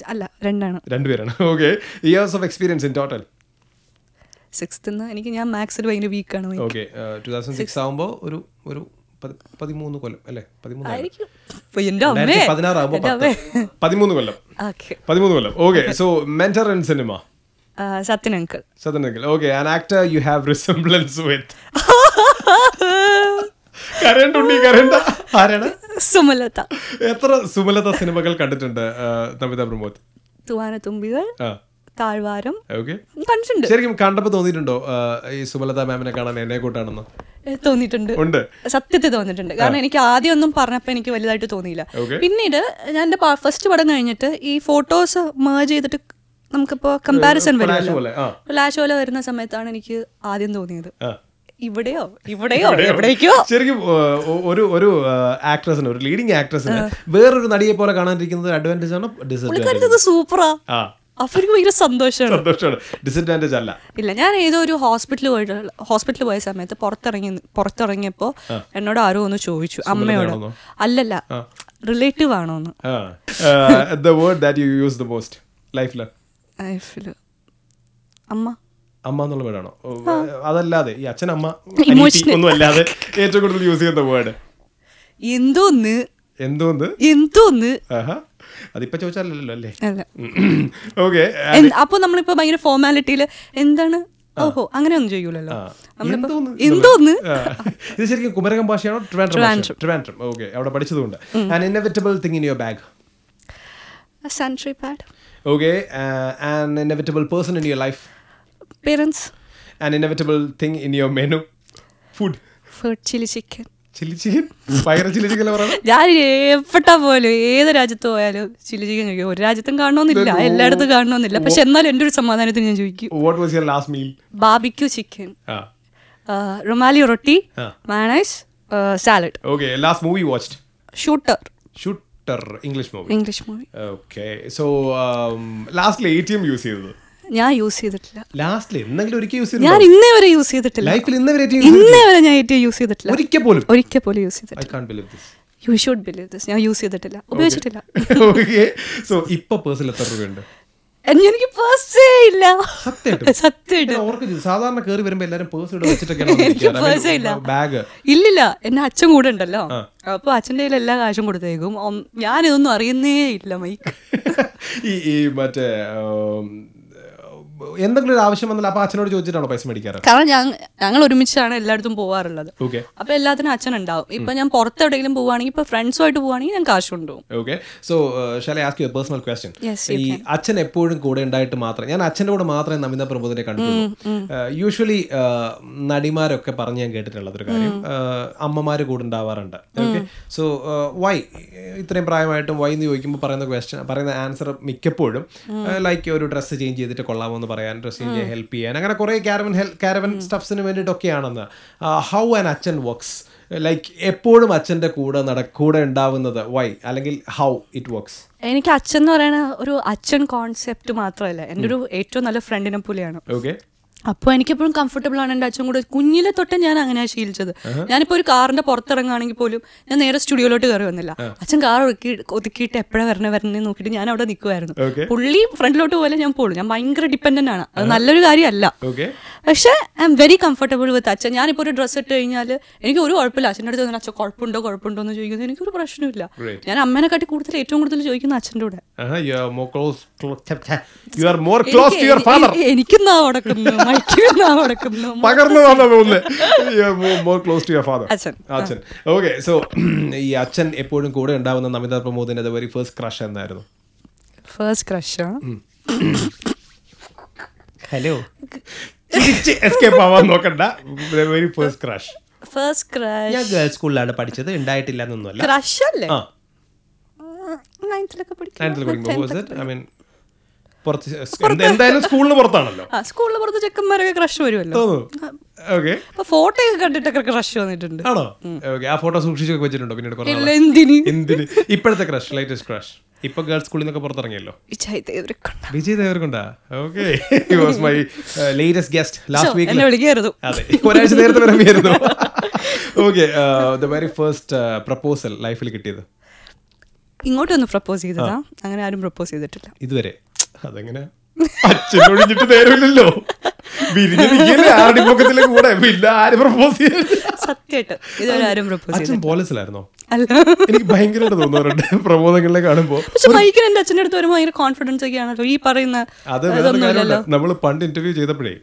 അല്ല രണ്ടാണ്. രണ്ടുപേരാണ്. Okay years of experience in total sixth എനിക്ക് ഞാൻ മാത്സിൽ ഭയങ്കര വീക്കാണ് ഓക്കെ ടു തൗസൻഡ് സിക്സ് ആകുമ്പോൾ ഒരു ഒരു പതിമൂന്ന് കൊല്ലം അല്ലേ? പതിമൂന്ന് അമ്മേ പതിമൂന്ന് കൊല്ലം. പതിമൂന്ന് കൊല്ലം. Okay. So mentor in cinema Sathyan uncle. സത്യനെങ്കിൽ okay an actor you have resemblance with കരണ്ടുണ്ടി കരണ്ട ആരാണ്? സുമലത. എത്ര സുമലത സിനിമകൾ കണ്ടിട്ടുണ്ട് നമിത പ്രമോദ്? തുവാനത്തുമ്പികൾ. ആ. താഴ്വാരം കണ്ടിട്ടുണ്ട്. ശരിക്കും കണ്ടപ്പോൾ തോന്നിയിട്ടുണ്ടോ? ഈ സുമലത മാമിനെ കാണാൻ എന്നെ കൂട്ടാണെന്നോ? തോന്നിയിട്ടുണ്ട്. സത്യത്തിൽ തോന്നിയിട്ടുണ്ട്. കാരണം എനിക്ക് ആദ്യം ഒന്നും പറഞ്ഞപ്പോൾ എനിക്ക് വലുതായിട്ട് തോന്നിയില്ല. പിന്നീട് ഞാൻ എന്റെ ഫസ്റ്റ് പടം കഴിഞ്ഞിട്ട് ഈ ഫോട്ടോസ് മേജ് ചെയ്തിട്ട് നമുക്കിപ്പോ കമ്പാരിസൺ വരുമല്ലോ. ഫ്ലാഷ് പോലെ വരുന്ന സമയത്താണ് എനിക്ക് ആദ്യം തോന്നിയത്. ഇവിടെയോ? ഇവിടെയോ? എവിടേക്കോ? ശരിക്കും ഒരു ഒരു ആക്ട്രസിന് ഒരു ലീഡിംഗ് ആക്ട്രസിന് വേറൊരു നടിയെ പോലെ കാണാനിരിക്കുന്നത് അഡ്വാന്റേജ് ആണോ സൂപ്പറാ അവർക്ക് ഭയങ്കര സന്തോഷമാണ് സന്തോഷമാണ് ഡിസഡ്വാന്റേജ് അല്ല. ഇല്ല ഞാൻ ഏതോ ഒരു ഹോസ്പിറ്റലിൽ പോയിട്ട് ഹോസ്പിറ്റലിൽ പോയ സമയത്ത് പുറത്തിറങ്ങി പുറത്തിറങ്ങിയപ്പോൾ എന്നോട് ആരോ ഒന്ന് ചോദിച്ചു അമ്മയോട്. അല്ലല്ല റിലേറ്റീവ് ആണോന്ന്. The word that you use the most ലൈഫിൽ അമ്മ. അമ്മ എന്നുള്ള വേർഡാണോ അതല്ലാതെ ഈ അച്ഛൻ അമ്മ. ഒന്നും അല്ലാതെ ഏറ്റവും കൂടുതൽ യൂസ് ചെയ്യുന്ന വേർഡ് എന്തോന്ന്? എന്തോന്ന്? എന്തോന്ന്? അതിപ്പോ ചോദിച്ചാലല്ലോ അല്ലേ? അല്ല ഓക്കെ എന്ത്- അപ്പൊ നമ്മളിപ്പോ ഭയങ്കര ഫോർമാലിറ്റിയിൽ എന്താണ്? ഓഹോ അങ്ങനെ ഒന്നും ചെയ്യൂലല്ലോ എന്തോന്ന്? ഇത് ശരിക്കും കുമരകം ഭാഷയാണോ ട്രിവാൻഡ്രം. ട്രിവാൻഡ്രം. ഓക്കെ അവിടെ പഠിച്ചതുകൊണ്ട്. And inevitable thing in your bag sanitary pad okay and inevitable person in your life parents and inevitable thing in your menu food food chilli chicken chilli chicken? പയർ ചില്ലി ചിക്കൻ പറയുന്നത് ഞാൻ എപ്പെട്ടാ പോലും ഏത് രാജ്യത്ത് പോയാലും ചില്ലി ചിക്കൻ കഴിക്കും. ഒരു രാജ്യത്തും കാണണമെന്നില്ല എല്ലായിടത്തും കാണണമെന്നില്ല പക്ഷെ എന്നാലും എന്റെ ഒരു സമാധാനത്തിന് ഞാൻ ചോദിക്കും. Barbecue chicken rumali roti. Mayonnaise salad okay last movie watched shooter shooter English movie English movie okay so ലാസ്റ്റിൽ എ ടി എം യൂസ് ചെയ്തത്? ഞാൻ യൂസ് ചെയ്തിട്ടില്ല. ലാസ്റ്റിൽ എന്തെങ്കിലും ഒരിക്കൽ യൂസ് ഞാൻ ഇന്നേ വരെ യൂസ് ചെയ്തിട്ടില്ല. ലൈഫിൽ ഇന്ന് വരെ ഇന്നേ വരെ ഞാൻ ഏറ്റവും യൂസ് ചെയ്തിട്ടില്ല. ഒരിക്കൽ പോലും. ഒരിക്കൽ പോലും യൂസ് ചെയ്തിട്ടില്ല. യു ഷുഡ് ബിലീവ് ദിസ് ഞാൻ യൂസ് ചെയ്തിട്ടില്ല. ഉപയോഗിച്ചിട്ടില്ല. ഓക്കേ സോ ഇപ്പൊ പേഴ്സിൽ എത്ര രൂപയുണ്ട്? എനിക്ക് പേഴ്സേ ഇല്ല. സത്യമായിട്ടും. സാധാരണ കയറി വരുമ്പോ എല്ലാരും പേഴ്സ് വെച്ചിട്ടൊക്കെയാണ് ബാഗ് ഇല്ലില്ല. എന്റെ അച്ഛൻ കൂടെ ഉണ്ടല്ലോ. അപ്പൊ അച്ഛന്റെ കയ്യിൽ എല്ലാ കാശും കൊടുത്തേക്കും. ഞാൻ ഇതൊന്നും അറിയുന്നേ ഇല്ല മൈക്ക്. ഈ മറ്റേ എന്തെങ്കിലും ഒരു ആവശ്യം വന്നാൽ അപ്പൊ അച്ഛനോട് ചോദിച്ചിട്ടാണോ പൈസ മേടിക്കാറ്? കാരണം ഞങ്ങൾ ഒരുമിച്ചാണ് എല്ലായിടത്തും പോവാറുള്ളത്. അപ്പൊ എല്ലാത്തിനും അച്ഛൻ ഉണ്ടാവും ഇപ്പൊ ഞാൻ പുറത്ത് എവിടെയെങ്കിലും പോവാണെങ്കിൽ ഇപ്പൊ ഫ്രണ്ട്സുമായിട്ട് പോവാണെങ്കിൽ ഞാൻ കാശ് കൊണ്ടുപോകും. Okay so shall I ask you personal question ഈ അച്ഛൻ എപ്പോഴും കൂടെ ഉണ്ടായിട്ട് മാത്രം ഞാൻ അച്ഛന്റെ കൂടെ മാത്രമേ നമിത പ്രമോദിനെ കണ്ടിട്ടുള്ളൂ. യൂഷ്വലി നടിമാരൊക്കെ പറഞ്ഞ് ഞാൻ കേട്ടിട്ടുള്ളത് ഒരു കാര്യം. അമ്മമാര് കൂടെ ഉണ്ടാവാറുണ്ട്. ഓക്കെ സോ വൈ ഇത്രയും പ്രായമായിട്ടും വൈ എന്ന് ചോദിക്കുമ്പോൾ പറയുന്ന ക്വസ്റ്റ്യൻ പറയുന്ന ആൻസർ മിക്കപ്പോഴും ലൈക്ക് ഒരു ഡ്രസ്സ് ചേഞ്ച് ചെയ്തിട്ട് കൊള്ളാമോ എന്ന് പറയാൻ ചെയ്യാൻ ഹെൽപ്പ് ചെയ്യാൻ. അങ്ങനെ കുറേ കാരവൻ കാരവൻ സ്റ്റഫ്സിന് വേണ്ടിയിട്ടൊക്കെയാണെന്ന് ഹൗ ആൻ അച്ഛൻ വർക്ക്സ് ലൈക്ക് എപ്പോഴും അച്ഛന്റെ കൂടെ നട കൂടെ ഉണ്ടാവുന്നത് വൈ അല്ലെങ്കിൽ ഹൗ ഇറ്റ് വർക്ക്സ് എനിക്ക് അച്ഛൻ എന്ന് പറയുന്ന ഒരു അച്ഛൻ കോൺസെപ്റ്റ് മാത്രമല്ല. എന്റെ ഒരു ഏറ്റവും നല്ല ഫ്രണ്ടിനെ പോലെയാണ്. ഓക്കെ അപ്പോൾ എനിക്കെപ്പോഴും കംഫർട്ടബിൾ ആണ് എന്റെ അച്ഛൻ കൂടെ. കുഞ്ഞിലെ തൊട്ടേ ഞാൻ അങ്ങനെയാണ് ശീലിച്ചത്. ഞാനിപ്പോൾ ഒരു കാറിന്റെ പുറത്തിറങ്ങുകയാണെങ്കിൽ പോലും ഞാൻ നേരെ സ്റ്റുഡിയോയിലോട്ട് കയറി വന്നില്ല. അച്ഛൻ കാർ ഒതുക്കി ഒതുക്കിയിട്ട് എപ്പോഴാണ് വരണേ വരണേ നോക്കിയിട്ട് ഞാൻ അവിടെ നിൽക്കുമായിരുന്നു പുള്ളി ഫ്രണ്ടിലോട്ട് പോലെ ഞാൻ പോളും ഞാൻ ഭയങ്കര ഡിപ്പെൻഡന്റ് ആണ്. അത് നല്ലൊരു കാര്യമല്ല. പക്ഷെ I'm very comfortable with അച്ഛൻ. ഞാനിപ്പോൾ ഒരു ഡ്രസ്സ് ഇട്ട് കഴിഞ്ഞാൽ എനിക്ക് ഒരു കുഴപ്പമില്ല. അച്ഛന്റെ അടുത്ത് തന്നെ അച്ഛൻ കുഴപ്പമുണ്ടോ കുഴപ്പമുണ്ടോ? എന്ന് ചോദിക്കുന്നത് എനിക്കൊരു പ്രശ്നമില്ല ഞാൻ ഞാൻ അമ്മേനെക്കാട്ടി കൂടുതൽ ഏറ്റവും കൂടുതൽ ചോദിക്കുന്ന അച്ഛന്റെ കൂടെ. Uh-huh, you are more close. You are more close to your എനിക്ക് father. എ- ഉടക്കുന്നു പകർന്നതാണെന്ന് തോന്നുന്നത് more close to more close to your father. അച്ഛൻ. ഓക്കെ സോ ഈ അച്ഛൻ എപ്പോഴും കൂടെ ഉണ്ടാവുന്ന നമിത പ്രമോദിന്റെ വെരി ഫസ്റ്റ് ക്രഷ് എന്നായിരുന്നു ഫസ്റ്റ് ക്രഷ് ഹലോ എസ്കേപ്പ് ആവാൻ നോക്കണ്ട. Very first crush first crush ഞാൻ ഗേൾസ് സ്കൂളിലാണ് പഠിച്ചത്. ഉണ്ടായിട്ടില്ല എന്നൊന്നുമല്ല ക്രഷ് അല്ലേ നയൻത്തിലൊക്കെ മീൻ പുറത്ത് എന്തായാലും സ്കൂളിന് പുറത്താണല്ലോ. സ്കൂളിന് പുറത്ത് ചെക്കന്മാരൊക്കെ ക്രഷ് വരുമല്ലോ. ഓക്കെ ഫോട്ടോ ഒക്കെ കണ്ടിട്ടൊക്കെ ക്രഷ് വന്നിട്ടുണ്ട്. ആണോ? ഓക്കെ ആ ഫോട്ടോ സൂക്ഷിച്ചൊക്കെ വെച്ചിട്ടുണ്ടോ പിന്നീട് എന്തിന്? എന്തിന്? ഇപ്പോഴത്തെ ക്രഷ് ലേറ്റസ്റ്റ് ക്രഷ് ഇപ്പൊ ഗേൾസ് സ്കൂളിൽ നിന്നൊക്കെ പുറത്തിറങ്ങിയല്ലോ. വിജയ് ദേവരൊക്കെ ഉണ്ട്. Vijay Devarakonda okay was my latest guest last week എന്നെ വിളിക്കായിരുന്നു. അതെ. ഒരാഴ്ച നേരത്തെ വരമ്പായിരുന്നു okay the very first proposal ലൈഫിൽ കിട്ടിയത്? ഇങ്ങോട്ടൊന്ന് പ്രപ്പോസ് ചെയ്തതാ. അങ്ങനെ ആരും പ്രപ്പോസ് ചെയ്തിട്ടില്ല. ഇതുവരെ? അതെങ്ങനെ? അച്ഛനൊഴിഞ്ഞിട്ട് നേരമില്ലല്ലോ. വിരിഞ്ഞ് നിൽക്കല്ലേ ആരുടെ പൊക്കത്തിലെ കൂടെ? പിന്നെ ആര് പ്രപ്പോസ് ചെയ്യാൻ സത്യമായിട്ട്. ഇതുവരെ ആരും പ്രപ്പോസ് അച്ഛൻ ചെയ്തിട്ടില്ല. പോലീസിലായിരുന്നോ? അല്ല. എനിക്ക് ഭയങ്കരമായിട്ട് തോന്നാറുണ്ട് കാണുമ്പോൾ പക്ഷെ മൈക്കിന് എന്റെ അച്ഛന്റെ അടുത്ത് വരുമ്പോൾ ഭയങ്കര കോൺഫിഡൻസ് ഒക്കെ ആണല്ലോ. ഈ പറയുന്ന അത് നമ്മൾ പണ്ട് ഇന്റർവ്യൂ ചെയ്തപ്പോഴേ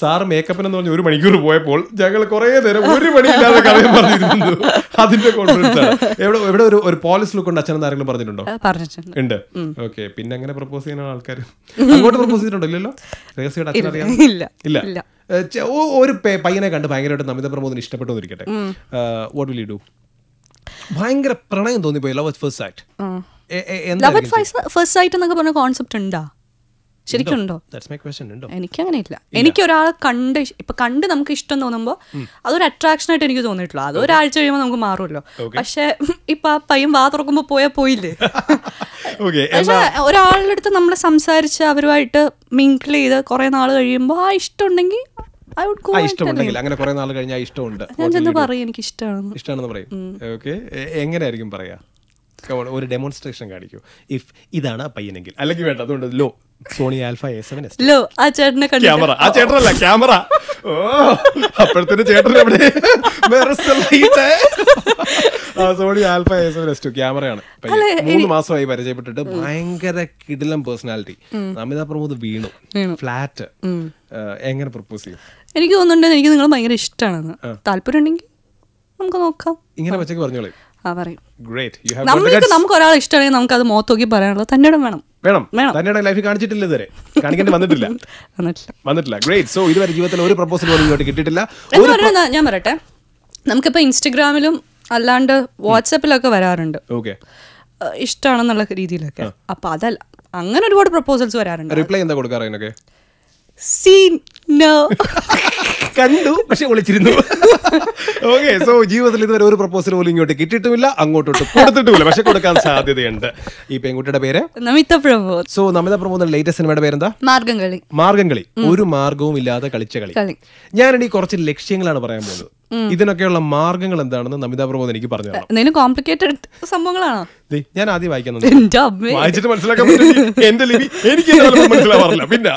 സാർ മേക്കപ്പിന് എന്ന് പറഞ്ഞ ഒരു മണിക്കൂർ പോയപ്പോൾ ഞങ്ങൾ കുറെ നേരം ഒരു മണിയില്ലാതെ കഥയും പറഞ്ഞിരുന്നു. അതിന്റെ കോൺഫിഡൻസ് ആണ്. എവിടെ എവിടെ ഒരു ഒരു പോളിസ് ലുക്ക് ഉണ്ട് അച്ഛനെന്ന് ആരെങ്കിലും പറഞ്ഞിട്ടുണ്ടോ? പറഞ്ഞിട്ടുണ്ട്. ഉണ്ട്. ഓക്കെ പിന്നെ അങ്ങനെ പ്രപ്പോസ് ചെയ്യുന്ന ആൾക്കാർ അങ്ങോട്ട് പ്രപ്പോസ് ചെയ്തിട്ടുണ്ടോ? ഇല്ലല്ലോ? രഹസ്യമായിട്ട് അച്ഛൻ അറിയാം ഇല്ല. ഇല്ല. ഒരു പയ്യനെ കണ്ട് ഭയങ്കരമായിട്ട് നമിത പ്രമോദിന് ഇഷ്ടപ്പെട്ടു എന്നിരിക്കട്ടെ വാട്ട് വിൽ യു ഡു ഭയങ്കര പ്രണയം തോന്നിപ്പോയി. Love first sight first sight എന്നൊക്കെ പറഞ്ഞ കോൺസെപ്റ്റ് ഉണ്ടാ? ശരിക്കും എനിക്ക് അങ്ങനെയില്ല എനിക്ക് ഒരാളെ കണ്ട് ഇപ്പൊ കണ്ട് നമുക്ക് ഇഷ്ടം തോന്നുമ്പോൾ അതൊരു അട്രാക്ഷൻ ആയിട്ട് എനിക്ക് തോന്നിയിട്ടുള്ളൂ അത് ഒരാഴ്ച കഴിയുമ്പോൾ നമുക്ക് മാറുമല്ലോ. പക്ഷെ ഇപ്പൊ ആ പയ്യൻ വാ തുറക്കുമ്പോ പോയാ പോയില്ലേ? പക്ഷെ ഒരാളുടെ അടുത്ത് നമ്മൾ സംസാരിച്ച് അവരുമായിട്ട് മിങ്കിൾ ചെയ്ത് കുറെ നാൾ കഴിയുമ്പോൾ ആ ഇഷ്ടം ഉണ്ടെങ്കിൽ ഇഷ്ടമുണ്ടെങ്കിൽ അങ്ങനെ കുറെ നാൾ കഴിഞ്ഞാൽ ഇഷ്ടമുണ്ട്. ഞാൻ ചെന്ന് പറയും എനിക്ക് ഇഷ്ടമാണെന്ന് ഇഷ്ടമാണെന്ന് പറയും. ഓക്കെ എങ്ങനെയായിരിക്കും പറയാ? ഒരു ഡെമോൺസ്ട്രേഷൻ കാണിക്കൂ. ഇഫ് ഇതാണ് ആ പയ്യനെങ്കിൽ. അല്ലെങ്കിൽ വേണ്ട അതുകൊണ്ട് low. Sony alpha A seven S low ആ ചേട്ടനെ ക്യാമറ ആ ചേട്ടനല്ല ക്യാമറ ഓ അപ്പോഴത്തേന് ചേട്ടൻ എവിടെ? വേറെ Sony alpha A seven S two ക്യാമറയാണ്. മൂന്ന് മാസമായി പരിചയപ്പെട്ടിട്ട് ഭയങ്കര കിടിലം പേഴ്സണാലിറ്റി നമിത പ്രമോദ് വീണു. ഫ്ലാറ്റ് എങ്ങനെ പ്രപ്പോസ് ചെയ്യും? എനിക്ക് തോന്നുന്നുണ്ട് എനിക്ക് നിങ്ങൾ ഭയങ്കര ഇഷ്ടമാണെന്ന് താല്പര്യം ഉണ്ടെങ്കിൽ നമുക്ക് നോക്കാം. ഇങ്ങനെ പച്ചക്ക് പറഞ്ഞോളൂ. പറയും. നമ്മൾക്ക് നമുക്ക് ഒരാളെ ഇഷ്ടമാണെങ്കിൽ നമുക്ക് അത് മുഖത്ത് നോക്കി പറയാനുള്ളത് തന്നെയുടെ വേണം. വേണം. വേണം. തന്നെയുടെ ലൈഫിൽ കാണിച്ചിട്ടില്ല ഇതുവരെ. കാണിക്കേണ്ടി വന്നിട്ടില്ല. വന്നിട്ടില്ല. ഗ്രേറ്റ് സോ ഇതുവരെ ജീവിതത്തിൽ ഒരു പ്രപ്പോസൽ പോലും ഇങ്ങോട്ട് കിട്ടിയിട്ടില്ല. ഞാൻ പറയട്ടെ. നമുക്കിപ്പോൾ ഇൻസ്റ്റഗ്രാമിലും അല്ലാണ്ട് വാട്സാപ്പിലൊക്കെ വരാറുണ്ട്. ഓക്കെ ഇഷ്ടമാണെന്നുള്ള രീതിയിലൊക്കെ. അപ്പൊ അതല്ല. അങ്ങനെ ഒരുപാട് പ്രപ്പോസൽസ് വരാറുണ്ട്. റിപ്ലൈ എന്താ കൊടുക്കാറ് അതിനൊക്കെ? Seen no. കണ്ടു പക്ഷെ ഒളിച്ചിരുന്നു. ഓക്കെ സോ ജീവിതത്തിൽ ഇതുവരെ ഒരു പ്രപ്പോസൽ പോലും ഇങ്ങോട്ട് കിട്ടിയിട്ടുമില്ല അങ്ങോട്ടോട്ട് കൊടുത്തിട്ടുമില്ല പക്ഷെ കൊടുക്കാൻ സാധ്യതയുണ്ട്. ഈ പെൺകുട്ടിയുടെ പേര്? നമിത പ്രമോദ്. സോ നമിത പ്രമോദ് ലേറ്റസ്റ്റ് സിനിമയുടെ പേരെന്താ? മാർഗം കളി മാർഗം കളി ഒരു മാർഗവും ഇല്ലാതെ കളിച്ച കളി. കളി. ഞാനിനി കുറച്ച് ലക്ഷ്യങ്ങളാണ് പറയാൻ പോകുന്നത്. ഇതിനൊക്കെയുള്ള മാർഗങ്ങൾ എന്താണെന്ന് നമിത പ്രമോദ് എനിക്ക് പറഞ്ഞു എന്തെങ്കിലും കോംപ്ലിക്കേറ്റഡ് സംഭവങ്ങളാണോ? ഞാൻ ആദ്യം വായിക്കുന്നത് വായിച്ചിട്ട് മനസ്സിലാക്കാൻ പറ്റില്ല എന്റെ ലിപി എനിക്ക് മനസ്സിലാവാറില്ല. പിന്നെ.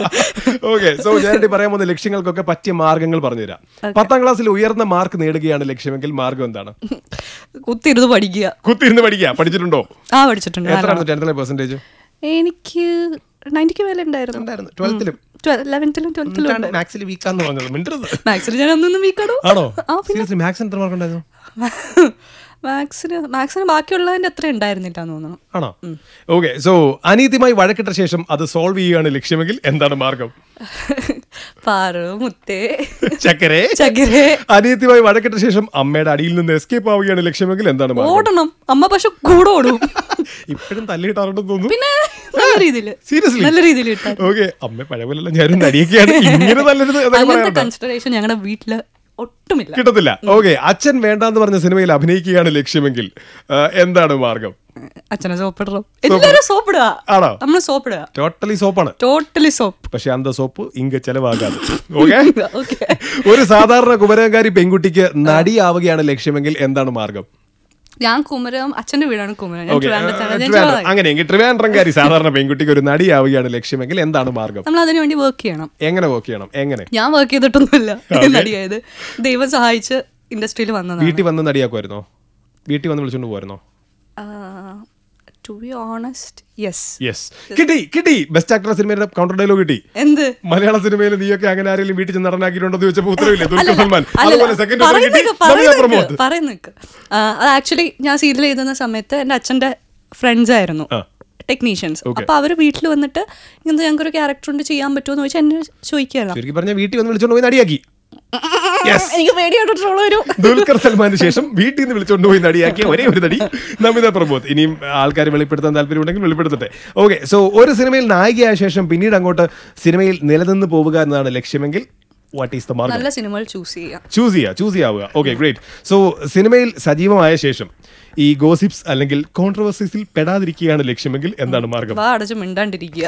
ഓക്കെ സോ ഞാൻ പറയാൻ പോകുന്ന ലക്ഷ്യങ്ങൾക്കൊക്കെ പറ്റിയ മാർഗങ്ങൾ പറഞ്ഞുതരാം പത്താം ക്ലാസ്സിൽ ഉയർന്ന മാർക്ക് നേടുകയാണ് ലക്ഷ്യമെങ്കിൽ മാർഗം എന്താണ്? കുത്തിരുന്ന് പഠിക്കുക. കുത്തിരുന്ന് പഠിക്കുക. പഠിച്ചിട്ടുണ്ടോ? ആ പഠിച്ചിട്ടുണ്ട്. എത്രയാണ് ടെൻത്തിലെ പെർസെന്റേജ് എനിക്ക് നയന്റിക്ക് മേലെ ഉണ്ടായിരുന്നു. ട്വൽത്തിലും ലെവൻത്തിലും ട്വൽത്തിലും മാത്സിൽ വീക്കാന്ന് പറഞ്ഞത്. മിണ്ടരുത്. മാത്സിൽ ഞാൻ അന്നൊന്നും വീക്കാണോ ആണോ? സീരിയസ്ലി മാത്സിന് എത്ര മാർക്ക് ഉണ്ടായിരുന്നു? മാത്സിന് മാത്സിന് ബാക്കിയുള്ളതിന്റെ അത്ര ഉണ്ടായിരുന്നില്ല തോന്നുന്നു ആണോ? ഓക്കെ സോ അനീതിമായി വഴക്കിട്ട ശേഷം അത് സോൾവ് ചെയ്യുകയാണ് ലക്ഷ്യമെങ്കിൽ എന്താണ് മാർഗം? പാറു മുത്തേ. ചക്കരെ. ചകരെ അനീതിമായി വഴക്കിട്ട ശേഷം അമ്മയുടെ അടിയിൽ നിന്ന് എസ്കേപ്പ് ആവുകയാണ് ലക്ഷ്യമെങ്കിൽ എന്താണ് ഓടണം. അമ്മ പക്ഷെ കൂടെ ഓടും. ഇപ്പോഴും തല്ലിയിട്ടാറുണ്ടെന്ന് തോന്നുന്നു. പിന്നെ നല്ല രീതിയിൽ സീരിയസ്ലി നല്ല രീതിയിൽ ഓക്കെ അമ്മ പഴയപോലല്ല ഞാനും അടിയൊക്കെയാണ് ഇങ്ങനെ നല്ലൊരു കൺസിഡറേഷൻ ഞങ്ങളുടെ വീട്ടിൽ ഒട്ടുമില്ല. കിട്ടത്തില്ല. ഓക്കെ അച്ഛൻ വേണ്ടാന്ന് പറഞ്ഞ സിനിമയിൽ അഭിനയിക്കുകയാണ് ലക്ഷ്യമെങ്കിൽ എന്താണ് മാർഗം? അച്ഛനെ സോപ്പിടണം. എല്ലാരും സോപ്പിടുക. ആണോ? നമ്മൾ സോപ്പിടുക. ടോട്ടലി സോപ്പാണ്. Totally soap. പക്ഷെ അന്ത സോപ്പ് ഇങ്ക ചെലവാകാതെ. ഓക്കെ? ഓക്കെ. ഒരു സാധാരണ കുമരകാരി പെൺകുട്ടിക്ക് നടിയാവുകയാണ് ലക്ഷ്യമെങ്കിൽ എന്താണ് മാർഗം? ഞാൻ കുമരം അച്ഛന്റെ വീടാണ് കുമരം അങ്ങനെയെങ്കിൽ ട്രിവാൻഡ്രംകാരി സാധാരണ പെൺകുട്ടിക്ക് ഒരു നടിയാവുകയാണ് ലക്ഷ്യമെങ്കിൽ എന്താണ് മാർഗം? നമ്മൾ അതിനു വേണ്ടി വർക്ക് ചെയ്യണം. എങ്ങനെ വർക്ക് ചെയ്യണം? എങ്ങനെ? ഞാൻ വർക്ക് ചെയ്തിട്ടൊന്നുമില്ല. നടിയായത്. ദൈവം സഹായിച്ച് ഇൻഡസ്ട്രിയിൽ വന്നത് വീട്ടിൽ വന്ന് നടിയാക്കുമായിരുന്നോ? വീട്ടിൽ വന്ന് വിളിച്ചോണ്ട് പോയിരുന്നോ to be honest yes yes കിട്ടി കിട്ടി. ബെസ്റ്റ് ആക്ടർ സിനിമയുടെ കൗണ്ടർ ഡയലോഗ് കിട്ടി. എന്ത്? മലയാള സിനിമയിൽ നീയൊക്കെ അങ്ങനെ ആരെങ്കിലും വീട്ടിൽ ചെന്ന് നടനാക്കിയിട്ടുണ്ടോ എന്ന് ചോദിച്ചപ്പോൾ ഉത്തരവില്ലേ? ദുൽഖർ സൽമാൻ. അതുപോലെ സെക്കൻഡ് പറയുന്നേക്ക്. അത് ആക്ച്വലി ഞാൻ സീരിയൽ എഴുതുന്ന സമയത്ത് എന്റെ അച്ഛന്റെ ഫ്രണ്ട്സ് ആയിരുന്നു. ടെക്നീഷ്യൻസ് അപ്പൊ അവർ വീട്ടിൽ വന്നിട്ട് ഇങ്ങനത്തെ ഞങ്ങൾക്ക് ഒരു ക്യാരക്ടർ ഉണ്ട് ചെയ്യാൻ പറ്റുമോ എന്ന് ചോദിച്ചാൽ എന്നെ ചോദിക്കായിരുന്നു വീട്ടിൽ വന്ന് വിളിച്ചോണ്ട് പോയി നടിയാക്കി. എനിക്ക് ദുൽഖർ സൽമാന് ശേഷം വീട്ടിൽ നിന്ന് വിളിച്ചോണ്ട് പോയി നടിയാക്കിയ ഒരേ ഒരു നടി നമിത പ്രമോദ്. ഇനിയും ആൾക്കാർ വെളിപ്പെടുത്താൻ താല്പര്യമുണ്ടെങ്കിൽ വെളിപ്പെടുത്തട്ടെ. ഓക്കെ സോ ഒരു സിനിമയിൽ നായികയായ ശേഷം പിന്നീട് അങ്ങോട്ട് സിനിമയിൽ നിലനിന്ന് പോവുക എന്നതാണ് ലക്ഷ്യമെങ്കിൽ വാട്ട് ഈസ് ദ മാർഗം നല്ല സിനിമകൾ ചൂസ് ചെയ്യുക. ചൂസ് ചെയ്യുക ചൂസ് ചെയ്യാവുക. ഓക്കെ ഗ്രേറ്റ് സോ സിനിമയിൽ സജീവമായ ശേഷം ഈ ഗോസിപ്സ് അല്ലെങ്കിൽ കോൺട്രവേഴ്സീസിൽ പെടാതിരിക്കുകയാണ് ലക്ഷ്യമെങ്കിൽ എന്താണ് മാർഗം? അടച്ചു മിണ്ടാണ്ടിരിക്കുക.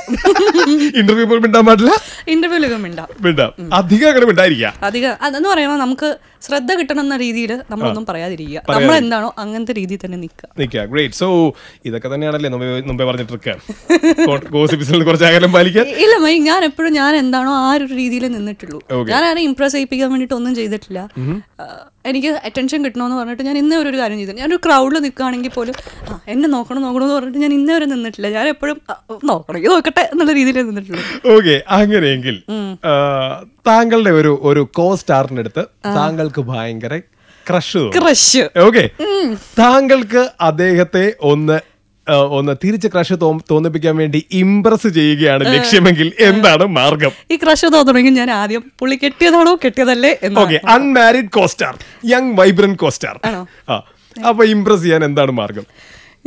ഇന്റർവ്യൂ പോലും മിണ്ടാൻ പാടില്ല? ഇന്റർവ്യൂലൊക്കെ മിണ്ടാം. മിണ്ടാം. അധികം അങ്ങനെ മിണ്ടായിരിക്കുക അധികം അതെന്ന് പറയുമ്പോൾ നമുക്ക് ശ്രദ്ധ കിട്ടണം എന്ന രീതിയിൽ നമ്മളൊന്നും പറയാതിരിക്കുക. നമ്മൾ എന്താണോ അങ്ങനത്തെ രീതിയിൽ തന്നെ നിൽക്കുക. നിൽക്കുക. ഗ്രേറ്റ് സോ ഇതൊക്കെ തന്നെയാണല്ലേ മുമ്പേ പറഞ്ഞിട്ടിരിക്കുക. ഗോസിപ്സിൽ കുറച്ച് അകലം ഇല്ല മൈ ഞാൻ എപ്പോഴും ഞാൻ എന്താണോ ആ ഒരു രീതിയിൽ നിന്നിട്ടുള്ളൂ. ഞാൻ ആരെ ഇംപ്രസ് ചെയ്യിപ്പിക്കാൻ വേണ്ടിയിട്ട് ഒന്നും ചെയ്തിട്ടില്ല എനിക്ക് അറ്റൻഷൻ കിട്ടണമെന്ന് പറഞ്ഞിട്ട് ഞാൻ ഇന്നേ ഒരു കാര്യം ചെയ്തു ഞാനൊരു ക്രൗഡിൽ നിൽക്കുകയാണെങ്കിൽ പോലും ആ എന്നെ നോക്കണം നോക്കണം എന്ന് പറഞ്ഞിട്ട് ഞാൻ ഇന്നേ വരെ നിന്നിട്ടില്ല. ഞാൻ എപ്പോഴും നോക്കണമെങ്കിൽ നോക്കട്ടെ എന്നുള്ള രീതിയിൽ നിന്നിട്ടുള്ളൂ. ഓക്കെ അങ്ങനെയെങ്കിൽ താങ്കളുടെ ഒരു ഒരു കോ സ്റ്റാറിന്റെ അടുത്ത് താങ്കൾക്ക് ഭയങ്കര ക്രഷ് ക്രഷ് ഓക്കെ. താങ്കൾക്ക് അദ്ദേഹത്തെ ഒന്ന് ഒന്ന് തിരിച്ച് ക്രഷ് തോന്നിപ്പിക്കാൻ വേണ്ടി ഇംപ്രസ് ചെയ്യുകയാണ് ലക്ഷ്യമെങ്കിൽ എന്താണ് മാർഗം? ഈ ക്രഷ് തോന്നണമെങ്കിൽ ഞാൻ ആദ്യം പുള്ളി കെട്ടിയതാണോ കെട്ടിയതല്ലേ okay unmarried costar young vibrant costar അപ്പൊ ഇംപ്രസ് ചെയ്യാൻ എന്താണ് മാർഗം?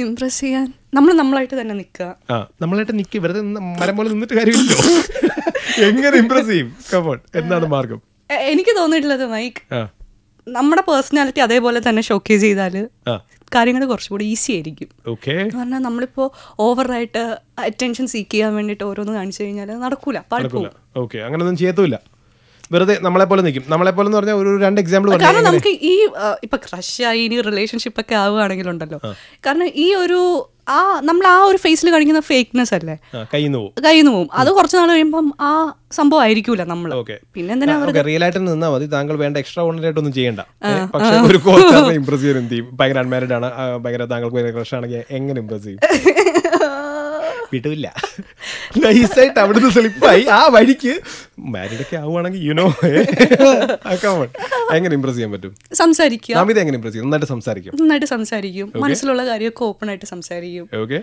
ഇംപ്രസ് ചെയ്യാൻ നമ്മൾ നമ്മളായിട്ട് തന്നെ നിൽക്കുക. ആ നമ്മളായിട്ട് നിൽക്കുക വെറുതെ മരം പോലെ നിന്നിട്ട് കാര്യമില്ലല്ലോ. എങ്ങനെ ഇംപ്രസ് ചെയ്യും? കമോൺ എന്താണ് മാർഗം? എനിക്ക് തോന്നിയിട്ടുള്ളത് മൈക്ക് നമ്മുടെ പേഴ്സണാലിറ്റി അതേപോലെ തന്നെ ഷോക്കേസ് ചെയ്താൽ കാര്യങ്ങൾ കുറച്ചുകൂടി ഈസി ആയിരിക്കും. ഓക്കെ എന്ന് പറഞ്ഞാൽ നമ്മളിപ്പോൾ ഓവറായിട്ട് അറ്റൻഷൻ സീക്ക് ചെയ്യാൻ വേണ്ടിയിട്ട് ഓരോന്ന് കാണിച്ചു കഴിഞ്ഞാൽ നടക്കൂല. പാടില്ല ഓക്കെ അങ്ങനൊന്നും ചെയ്യത്തുമില്ല. വെറുതെ നമ്മളെ പോലെ നിൽക്കും നമ്മളെ പോലെ എന്ന് പറഞ്ഞാൽ ഒരു രണ്ട് എക്സാമ്പിൾ കാരണം നമുക്ക് ഈ ഇപ്പൊ ക്രഷായി ഇനി റിലേഷൻഷിപ്പ് ഒക്കെ ആവുകയാണെങ്കിലുണ്ടല്ലോ. കാരണം ഈ ഒരു ആ നമ്മൾ ആ ഒരു ഫേസിൽ കാണിക്കുന്ന ഫേക്ക്നെസ് അല്ലേ? കയ്യിൽ നിന്ന് പോകും അത് കുറച്ച് നാൾ കഴിയുമ്പം ആ സംഭവം ആയിരിക്കൂല നമ്മൾ ഓക്കെ. പിന്നെ എന്തിനാ റിയൽ ആയിട്ട് നിന്നാൽ മതി. താങ്കൾ വേണ്ട എക്സ്ട്രാ ഓർഡിനറി ആയിട്ടൊന്നും ചെയ്യണ്ട. പക്ഷേ ഒരു ഇംപ്രസ് ചെയ്യും. ഭയങ്കര അൺമാരിഡ് ആണ്. ഭയങ്കര താങ്കൾക്ക് ഭയങ്കര ക്രഷ് ആണെങ്കിൽ എങ്ങനെ ഇംപ്രസ് ചെയ്യും? വിടില്ല. നൈസായിട്ട് അവിടുന്ന് സ്ലിപ്പായി ആ വഴിക്ക് മാരിഡ് ഒക്കെ ആവുകയാണെങ്കിൽ യുനോ എങ്ങനെ ഇമ്പ്രസ് ചെയ്യാൻ പറ്റും? സംസാരിക്കുക. അമിത എങ്ങനെ ഇംപ്രസ് ചെയ്യും? നന്നായിട്ട് സംസാരിക്കും. നന്നായിട്ട് സംസാരിക്കും. മനസ്സിലുള്ള കാര്യമൊക്കെ ഓപ്പൺ ആയിട്ട് സംസാരിക്കും. ഓക്കെ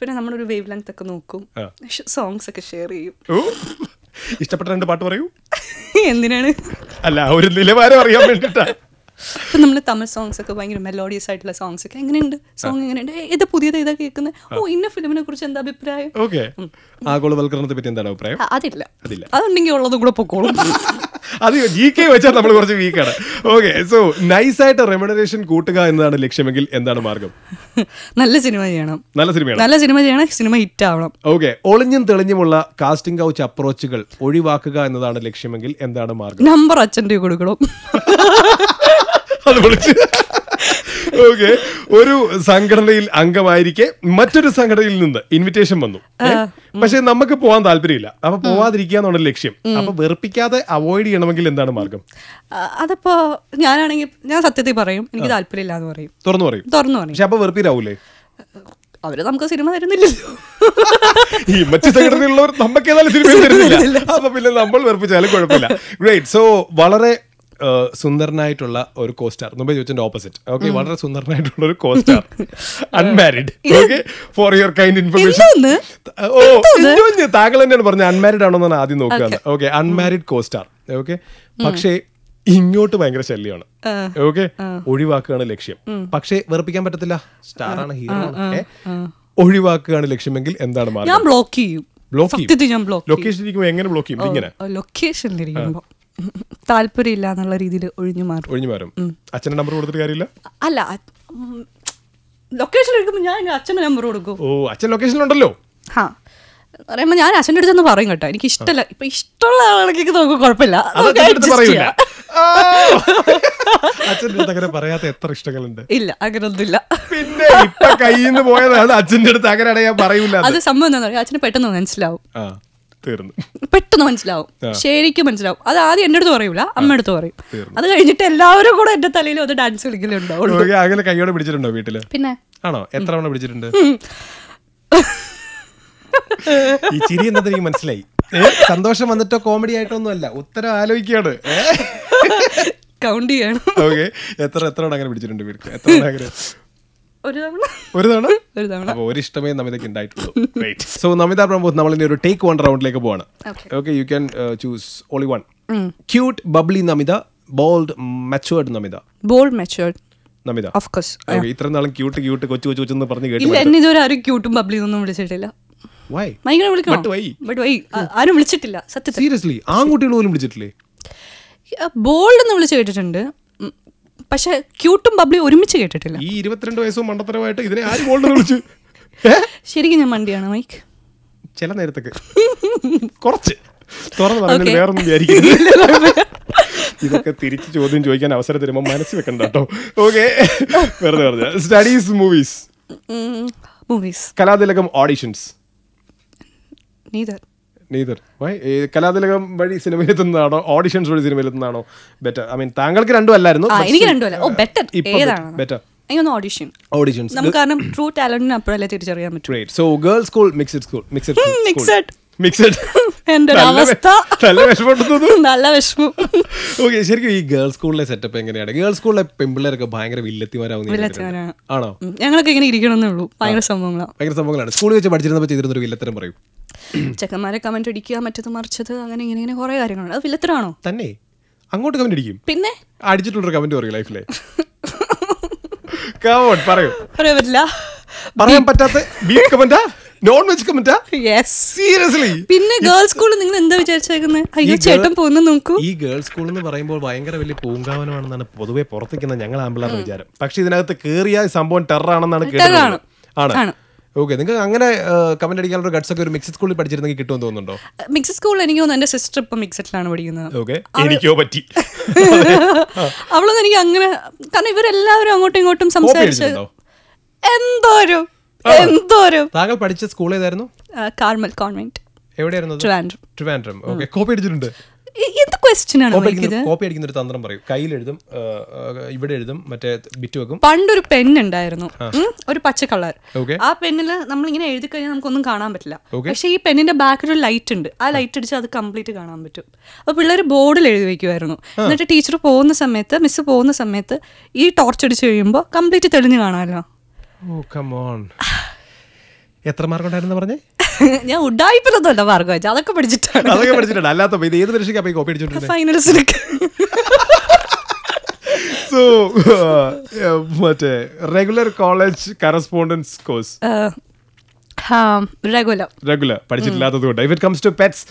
പിന്നെ നമ്മളൊരു വേവ് ലെങ്ത് ഒക്കെ നോക്കും. സോങ്സ് ഒക്കെ ഷെയർ ചെയ്യും. ഇഷ്ടപ്പെട്ട രണ്ട് പാട്ട് പറയൂ. എന്തിനാണ്? അല്ല ഒരു നിലവാരം അറിയാൻ വേണ്ടിട്ടാ. ഇപ്പം നമ്മൾ തമിഴ് സോങ്സ് ഒക്കെ ഭയങ്കര മെലോഡിയസ് ആയിട്ടുള്ള സോങ്സ് ഒക്കെ എങ്ങനെയുണ്ട്? സോങ് എങ്ങനെയുണ്ട്? ഇത് പുതിയത് ഏതാ കേൾക്കുന്നത് ഓ ഇന്ന ഫിലിമിനെ കുറിച്ച് എന്താ അഭിപ്രായം? ഓക്കെ. ആഗോളവൽക്കരണത്തെ പറ്റി എന്താണ് അഭിപ്രായം? അതില്ല. അതില്ല. അതുണ്ടെങ്കിൽ ഉള്ളത് കൂടെ പൊക്കോളും. അത് ജി കെ വെച്ചാൽ നമ്മൾ കുറച്ച് വീക്കാണ് ഓക്കെ സോ നൈസായിട്ട് റെമുനറേഷൻ കൂട്ടുക എന്നതാണ് ലക്ഷ്യമെങ്കിൽ എന്താണ് മാർഗം? നല്ല സിനിമ ചെയ്യണം. നല്ല സിനിമ നല്ല സിനിമ ചെയ്യണം സിനിമ ഹിറ്റ് ആവണം. ഓക്കെ ഒളിഞ്ഞും തെളിഞ്ഞുമുള്ള കാസ്റ്റിംഗ് കൗച്ച് അപ്രോച്ചുകൾ ഒഴിവാക്കുക എന്നതാണ് ലക്ഷ്യമെങ്കിൽ എന്താണ് മാർഗം? നമ്പർ അച്ഛന്റെ കൊടുക്കണം. അത് വിളിച്ച്. ഓക്കെ ഒരു സംഘടനയിൽ അംഗമായിരിക്കെ മറ്റൊരു സംഘടനയിൽ നിന്ന് ഇൻവിറ്റേഷൻ വന്നു. പക്ഷെ നമുക്ക് പോകാൻ താല്പര്യമില്ല. അപ്പൊ പോവാതിരിക്കുക എന്നുള്ള ലക്ഷ്യം. അപ്പൊ വെറുപ്പിക്കാതെ അവോയ്ഡ് ചെയ്യണമെങ്കിൽ എന്താണ് മാർഗം? അതപ്പോ ഞാനാണെങ്കിൽ ഞാൻ സത്യത്തിൽ പറയും എനിക്ക് താല്പര്യമില്ല എന്ന് പറയും. തുറന്നു പറയും. തുറന്നു പറയും. പക്ഷെ അപ്പൊ വെറുപ്പിലാവൂലേ? അവർ നമുക്ക് സിനിമ തരുന്നില്ലല്ലോ. ഈ മറ്റു സംഘടനയിലുള്ളവർ നമുക്ക് ഏതായാലും സിനിമ തരുന്നില്ല. അപ്പൊ പിന്നെ നമ്മൾ വെറുപ്പിച്ചാലും കുഴപ്പമില്ല. ഗ്രേറ്റ് സോ വളരെ സുന്ദരനായിട്ടുള്ള ഒരു കോസ്റ്റാർ മുമ്പേ ചോദിച്ചതിന്റെ ഓപ്പോസിറ്റ് ഓക്കെ വളരെ സുന്ദരനായിട്ടുള്ള ഒരു costar unmarried okay for your kind information ഓ? താങ്കൾ തന്നെയാണ് പറഞ്ഞത്. അൺമാരിഡ് ആണോ എന്നാണ് ആദ്യം നോക്കുക ഓക്കെ അൺമാരിഡ് കോസ്റ്റാർ ഓക്കെ പക്ഷേ ഇങ്ങോട്ട് ഭയങ്കര ശല്യമാണ്. ഓക്കെ ഒഴിവാക്കുകയാണ് ലക്ഷ്യം. പക്ഷേ വെറുപ്പിക്കാൻ പറ്റത്തില്ല. സ്റ്റാർ ആണ് ഹീറോ? ഒഴിവാക്കുകയാണ് ലക്ഷ്യമെങ്കിൽ എന്താണ് ഞാൻ ബ്ലോക്ക് ചെയ്യും. ബ്ലോക്ക് ചെയ്യും. ലൊക്കേഷൻ ഇരിക്കുമ്പോൾ എങ്ങനെ ബ്ലോക്ക് ചെയ്യും? ഇങ്ങനെ ലൊക്കേഷനിലിരിക്കുമ്പോ താല്പര്യമില്ല എന്നുള്ള രീതിയിൽ ഒഴിഞ്ഞു മാറും. ഒഴിഞ്ഞു മാറും. അച്ഛന്റെ നമ്പർ കൊടുത്തിട്ട് കാര്യമില്ല? അല്ല ലൊക്കേഷൻ എടുക്കുമ്പോൾ ഞാൻ അച്ഛന്റെ നമ്പർ കൊടുക്കും. ഓ അച്ഛൻ ലൊക്കേഷനിലുണ്ടല്ലോ ഹാ. പറയുമ്പോൾ ഞാൻ അച്ഛന്റെ അടുത്ത് പറയും കേട്ടോ. എനിക്ക് ഇഷ്ടമല്ല ഇപ്പൊ ഇഷ്ടമുള്ള ആളുകൾക്ക് നോക്കും കുഴപ്പമില്ല. അച്ഛന്റെ അടുത്ത് അങ്ങനെ പറയാത്ത എത്ര ഇഷ്ടങ്ങളുണ്ട്. ഇല്ല അങ്ങനൊന്നുമില്ല. പിന്നെ ഇപ്പൊ കയ്യിൽ നിന്ന് പോയതാണ് അച്ഛന്റെ അടുത്ത്. അങ്ങനെയാണ് ഞാൻ പറയൂല അത്. സംഭവം എന്താ പറയുക അച്ഛന് പെട്ടെന്ന് മനസ്സിലാവും. തീർന്നു. പെട്ടെന്ന് മനസ്സിലാവും. ശരിക്കും മനസ്സിലാവും. അത് ആദ്യം എന്റെ അടുത്ത് പറയൂല. അമ്മ അടുത്ത് പറയും. അത് കഴിഞ്ഞിട്ട് എല്ലാവരും കൂടെ എന്റെ തലയിൽ ഒന്ന് ഡാൻസ് കളിക്കലുണ്ടാവുള്ളൂ. ഓക്കേ, അങ്ങനെ കൈയോടെ പിടിച്ചിട്ടുണ്ടോ വീട്ടിൽ? പിന്നെ? ആണോ? എത്ര തവണ പിടിച്ചിട്ടുണ്ട്? ഈ ചിരി എന്നത് എനിക്ക് മനസ്സിലായി. സന്തോഷം വന്നിട്ടോ കോമഡി ആയിട്ടൊന്നും അല്ല ഉത്തരം ആലോചിക്കുകയാണ്. കൗണ്ട് ചെയ്യണം. ഓക്കെ എത്ര എത്ര അങ്ങനെ പിടിച്ചിട്ടുണ്ട് വീട്ടിൽ എത്ര അങ്ങനെ? ഒരു തവണ. ഒരു തവണ? ഒരു തവണ. അപ്പൊ ഒരു ഇഷ്ടമേ നമിതയ്ക്ക് ഉണ്ടായിട്ടുള്ളൂ. സോ നമിത പ്രമോദ് നമ്മൾ ഇനി ഒരു ടേക്ക് വൺ റൗണ്ടിലേക്ക് പോവാണ്. Okay you can choose only one cute bubbly Namitha bold matured Namitha. Bold matured Namitha. Of course Okay, ഇത്ര നാളും ക്യൂട്ട് ക്യൂട്ട് കൊച്ചു കൊച്ചു കൊച്ചെന്ന് പറഞ്ഞ് ഇല്ല കേട്ടു എന്നെ ഇതുവരെ ആരും ക്യൂട്ടും ബബ്ലി ഒന്നും വിളിച്ചിട്ടില്ല. വൈ ഭയങ്കര വിളിക്കണം? ബട്ട് വൈ ആരും വിളിച്ചിട്ടില്ല സത്യത്തിൽ. സീരിയസ്ലി ആൺകുട്ടികൾ പോലും വിളിച്ചിട്ടില്ലേ? ബോൾഡ് എന്ന് വിളിച്ചു കേട്ടിട്ടുണ്ട്. പക്ഷെ ക്യൂട്ടും ബബ്ലി ഒരുമിച്ച് കേട്ടിട്ടില്ല. ഈ ഇരുപത്തിരണ്ട് വയസ്സും മണ്ടത്തരമായിട്ട് ഇതിനെ ആര് ഗോൾഡ് വിളിച്ചു? ശരിക്കും ഞാൻ മണ്ടിയാണ് മൈക്ക്. ചില നേരത്തൊക്കെ. കുറച്ച്. തുറന്നു പറഞ്ഞാൽ. വേറൊന്നും വിചാരിക്കില്ല ഇതൊക്കെ തിരിച്ച് ചോദ്യം ചോദിക്കാൻ അവസരം തരുമ്പോൾ മനസ്സിൽ വെക്കണ്ട കേട്ടോ. ഓക്കെ. വെറുതെ പറഞ്ഞ studies movies movies കലാതിലകം auditions neither neither കലാതിലകം വഴി സിനിമയിലെത്തുന്നതാണോ ഓഡിഷൻസ് വഴി സിനിമയിലെത്തുന്നതാണോ ബെറ്റർ ഐ മീൻ താങ്കൾക്ക് രണ്ടും അല്ലായിരുന്നു എനിക്ക് ബെറ്റർ ബെറ്റർ ഓഡിഷൻ ഓഡിഷൻസ് നമുക്ക് കാരണം ട്രൂ ടാലന്റിന് അപ്പോഴല്ലേ തിരിച്ചറിയാൻ പറ്റും. Great so girls school mixed school mixed. Mixed എന്റെ ഒരു അവസ്ഥ. നല്ല വിഷമമുണ്ടെന്നത് നല്ല വിഷമം. ഓക്കെ ശരിക്കും ഈ ഗേൾസ് സ്കൂളിലെ സെറ്റപ്പ് എങ്ങനെയാണ്? ഗേൾസ് സ്കൂളിലെ പെമ്പിള്ളേരൊക്കെ ഭയങ്കര വില്ലത്തിമാരാവുന്ന. ആണോ? ഞങ്ങളൊക്കെ ഇങ്ങനെ ഇരിക്കണമെന്നേ ഉള്ളൂ. ഭയങ്കര സംഭവങ്ങളാണ്. ഭയങ്കര സംഭവങ്ങളാണ്. സ്കൂളിൽ വെച്ച് പഠിച്ചിരുന്നപ്പോൾ ചെയ്തിരുന്ന ഒരു വില്ലത്തരം പറയും. ചെക്കന്മാരെ കമന്റ് അടിക്കുക മറ്റത് മറിച്ചത് അങ്ങനെ ഇങ്ങനെ ഇങ്ങനെ കുറെ കാര്യങ്ങളുണ്ട്. അത് വില്ലത്തരാണോ തന്നെ. അങ്ങോട്ട് കമന്റ് അടിക്കും. പിന്നെ? അടിച്ചിട്ടുള്ള കമന്റ് പറയും ലൈഫിലെ കമോൺ പറയൂ. പറയാൻ പറ്റില്ല. പറയാൻ പറ്റാത്ത ബീഫ് കമന്റാ നോൺ വെജ് കമന്റാ യെസ് സീരിയസ്ലി പിന്നെ ഗേൾസ് സ്കൂളിൽ നിങ്ങൾ എന്താ വിചാരിച്ചേക്കുന്നത് അയ്യോ ചേട്ടൻ പോകുന്ന നോക്കൂ. ഈ ഗേൾസ് സ്കൂൾ എന്ന് പറയുമ്പോൾ ഭയങ്കര വലിയ പൂങ്കാവനമാണെന്നാണ് പൊതുവെ പുറത്തേക്കുന്ന ഞങ്ങൾ ആമ്പിളാരുടെ വിചാരം. പക്ഷെ ഇതിനകത്ത് കേറിയ സംഭവം ടെറർ ആണെന്നാണ് കേട്ടത് ആണ്. ഓക്കെ നിങ്ങൾക്ക് അങ്ങനെ കമന്റ് അടിക്കാനുള്ള ഗട്ട്സ് ഒക്കെ ഒരു മിക്സഡ് സ്കൂളിൽ പഠിച്ചിരുന്നെങ്കിൽ കിട്ടുമെന്ന് തോന്നുന്നുണ്ടോ? മിക്സഡ് സ്കൂൾ എനിക്ക് തോന്നുന്നു എന്റെ സിസ്റ്റർ ഇപ്പൊ മിക്സഡിലാണ് പഠിക്കുന്നത്. ഓക്കെ എനിക്കോ പറ്റി? അവളൊന്നും എനിക്ക് അങ്ങനെ കാരണം ഇവരെല്ലാവരും അങ്ങോട്ടും ഇങ്ങോട്ടും സംസാരിച്ച് എന്തോരും എന്തോരും. താങ്കൾ പഠിച്ച സ്കൂൾ ഏതായിരുന്നു? കാർമൽ കോൺവെന്റ് എവിടെയായിരുന്നു? ട്രിവാൻഡ്രം ട്രിവാൻഡ്രം ഓക്കെ കോപ്പി അടിച്ചിട്ടുണ്ട്. എന്ത് ക്വസ്റ്റ്യൻ ആണ് കോപ്പി അടിക്കുന്ന ഒരു തന്ത്രം പറയും. കയ്യിൽ എഴുതും ഇവിടെ എഴുതും മറ്റേ ബിറ്റ് വെക്കും. പണ്ടൊരു പെൻ ഉണ്ടായിരുന്നു. ഒരു പച്ച കളർ. ആ പെന്നിൽ നമ്മൾ ഇങ്ങനെ എഴുതി കഴിഞ്ഞാൽ നമുക്കൊന്നും കാണാൻ പറ്റില്ല. പക്ഷെ ഈ പെന്നിന്റെ ബാക്കിൽ ഒരു ലൈറ്റ് ഉണ്ട്. ആ ലൈറ്റ് അടിച്ച് അത് കംപ്ലീറ്റ് കാണാൻ പറ്റും. അപ്പൊ പിള്ളേർ ബോർഡിൽ എഴുതി വെക്കുമായിരുന്നു എന്നിട്ട് ടീച്ചർ പോകുന്ന സമയത്ത് മിസ് പോകുന്ന സമയത്ത് ഈ ടോർച്ച് അടിച്ച് കഴിയുമ്പോൾ കംപ്ലീറ്റ് തെളിഞ്ഞു കാണാമല്ലോ. കമോൺ എത്ര മാർക്ക് ഉണ്ടായിരുന്നു പറഞ്ഞേ? ഞാൻ ഉഡായിപ്പിലൊന്നുമല്ല മാർഗം വെച്ചാൽ അതൊക്കെ പഠിച്ചിട്ടാണ്. അതൊക്കെ പഠിച്ചിട്ടുണ്ട്. അല്ലാത്ത ഇത് ഏത് പരീക്ഷയ്ക്ക് അപ്പൊ കോപ്പി അടിച്ചിട്ടുണ്ട് ഫൈനൽസിലൊക്കെ സോ മറ്റേ regular college correspondence course regular regular പഠിച്ചിട്ടില്ലാത്തത് കൊണ്ട്. If it comes to pets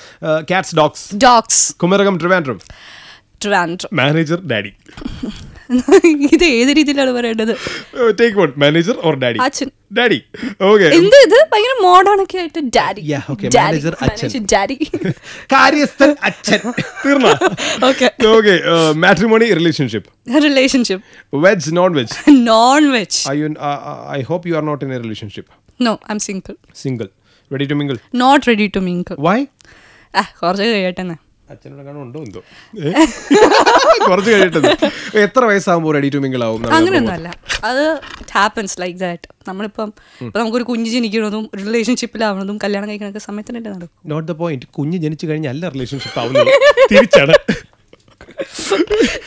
cats dogs dogs Kumarakom Trivandrum Trivandrum manager daddy ഇത് ഏത് രീതിയിലാണ് പറയേണ്ടത്? Take one manager or daddy അച്ഛൻ. ഡാഡി ഓക്കേ എന്ത് ഇത്? ഭയങ്കര മോഡേൺ ഒക്കെ ആയിട്ട് ഡാഡി യാ ഓക്കേ മാനേജർ അച്ഛൻ. ഡാഡി കാര്യസ്ഥൻ അച്ഛൻ. തീർന്നോ? Okay okay matrimony relationship relationship veg non veg non veg I you I hope you are not in a relationship no I am single single ready to mingle not ready to mingle why ആ കുറച്ച് കഴിയട്ടെ അച്ഛനോട് കാണും ഉണ്ടോ എന്തോ? കുറച്ച് കഴിയട്ടത് എത്ര വയസ്സാകുമ്പോൾ റെഡി ടു മിംഗിൾ ആവും? നമ്മുടെ അങ്ങനെയൊന്നും അല്ല അത് ഹാപ്പൻസ് ലൈക്ക് ദാറ്റ് നമ്മളിപ്പം ഇപ്പം നമുക്കൊരു കുഞ്ഞ് ജനിക്കണതും റിലേഷൻഷിപ്പിലാവണതും കല്യാണം കഴിക്കണൊക്കെ സമയത്തിനല്ലേ നടക്കും. നോട്ട് ദ പോയിന്റ് കുഞ്ഞ് ജനിച്ചു കഴിഞ്ഞാൽ അല്ല റിലേഷൻഷിപ്പ് ആവുന്നത്. തിരിച്ചാണ്.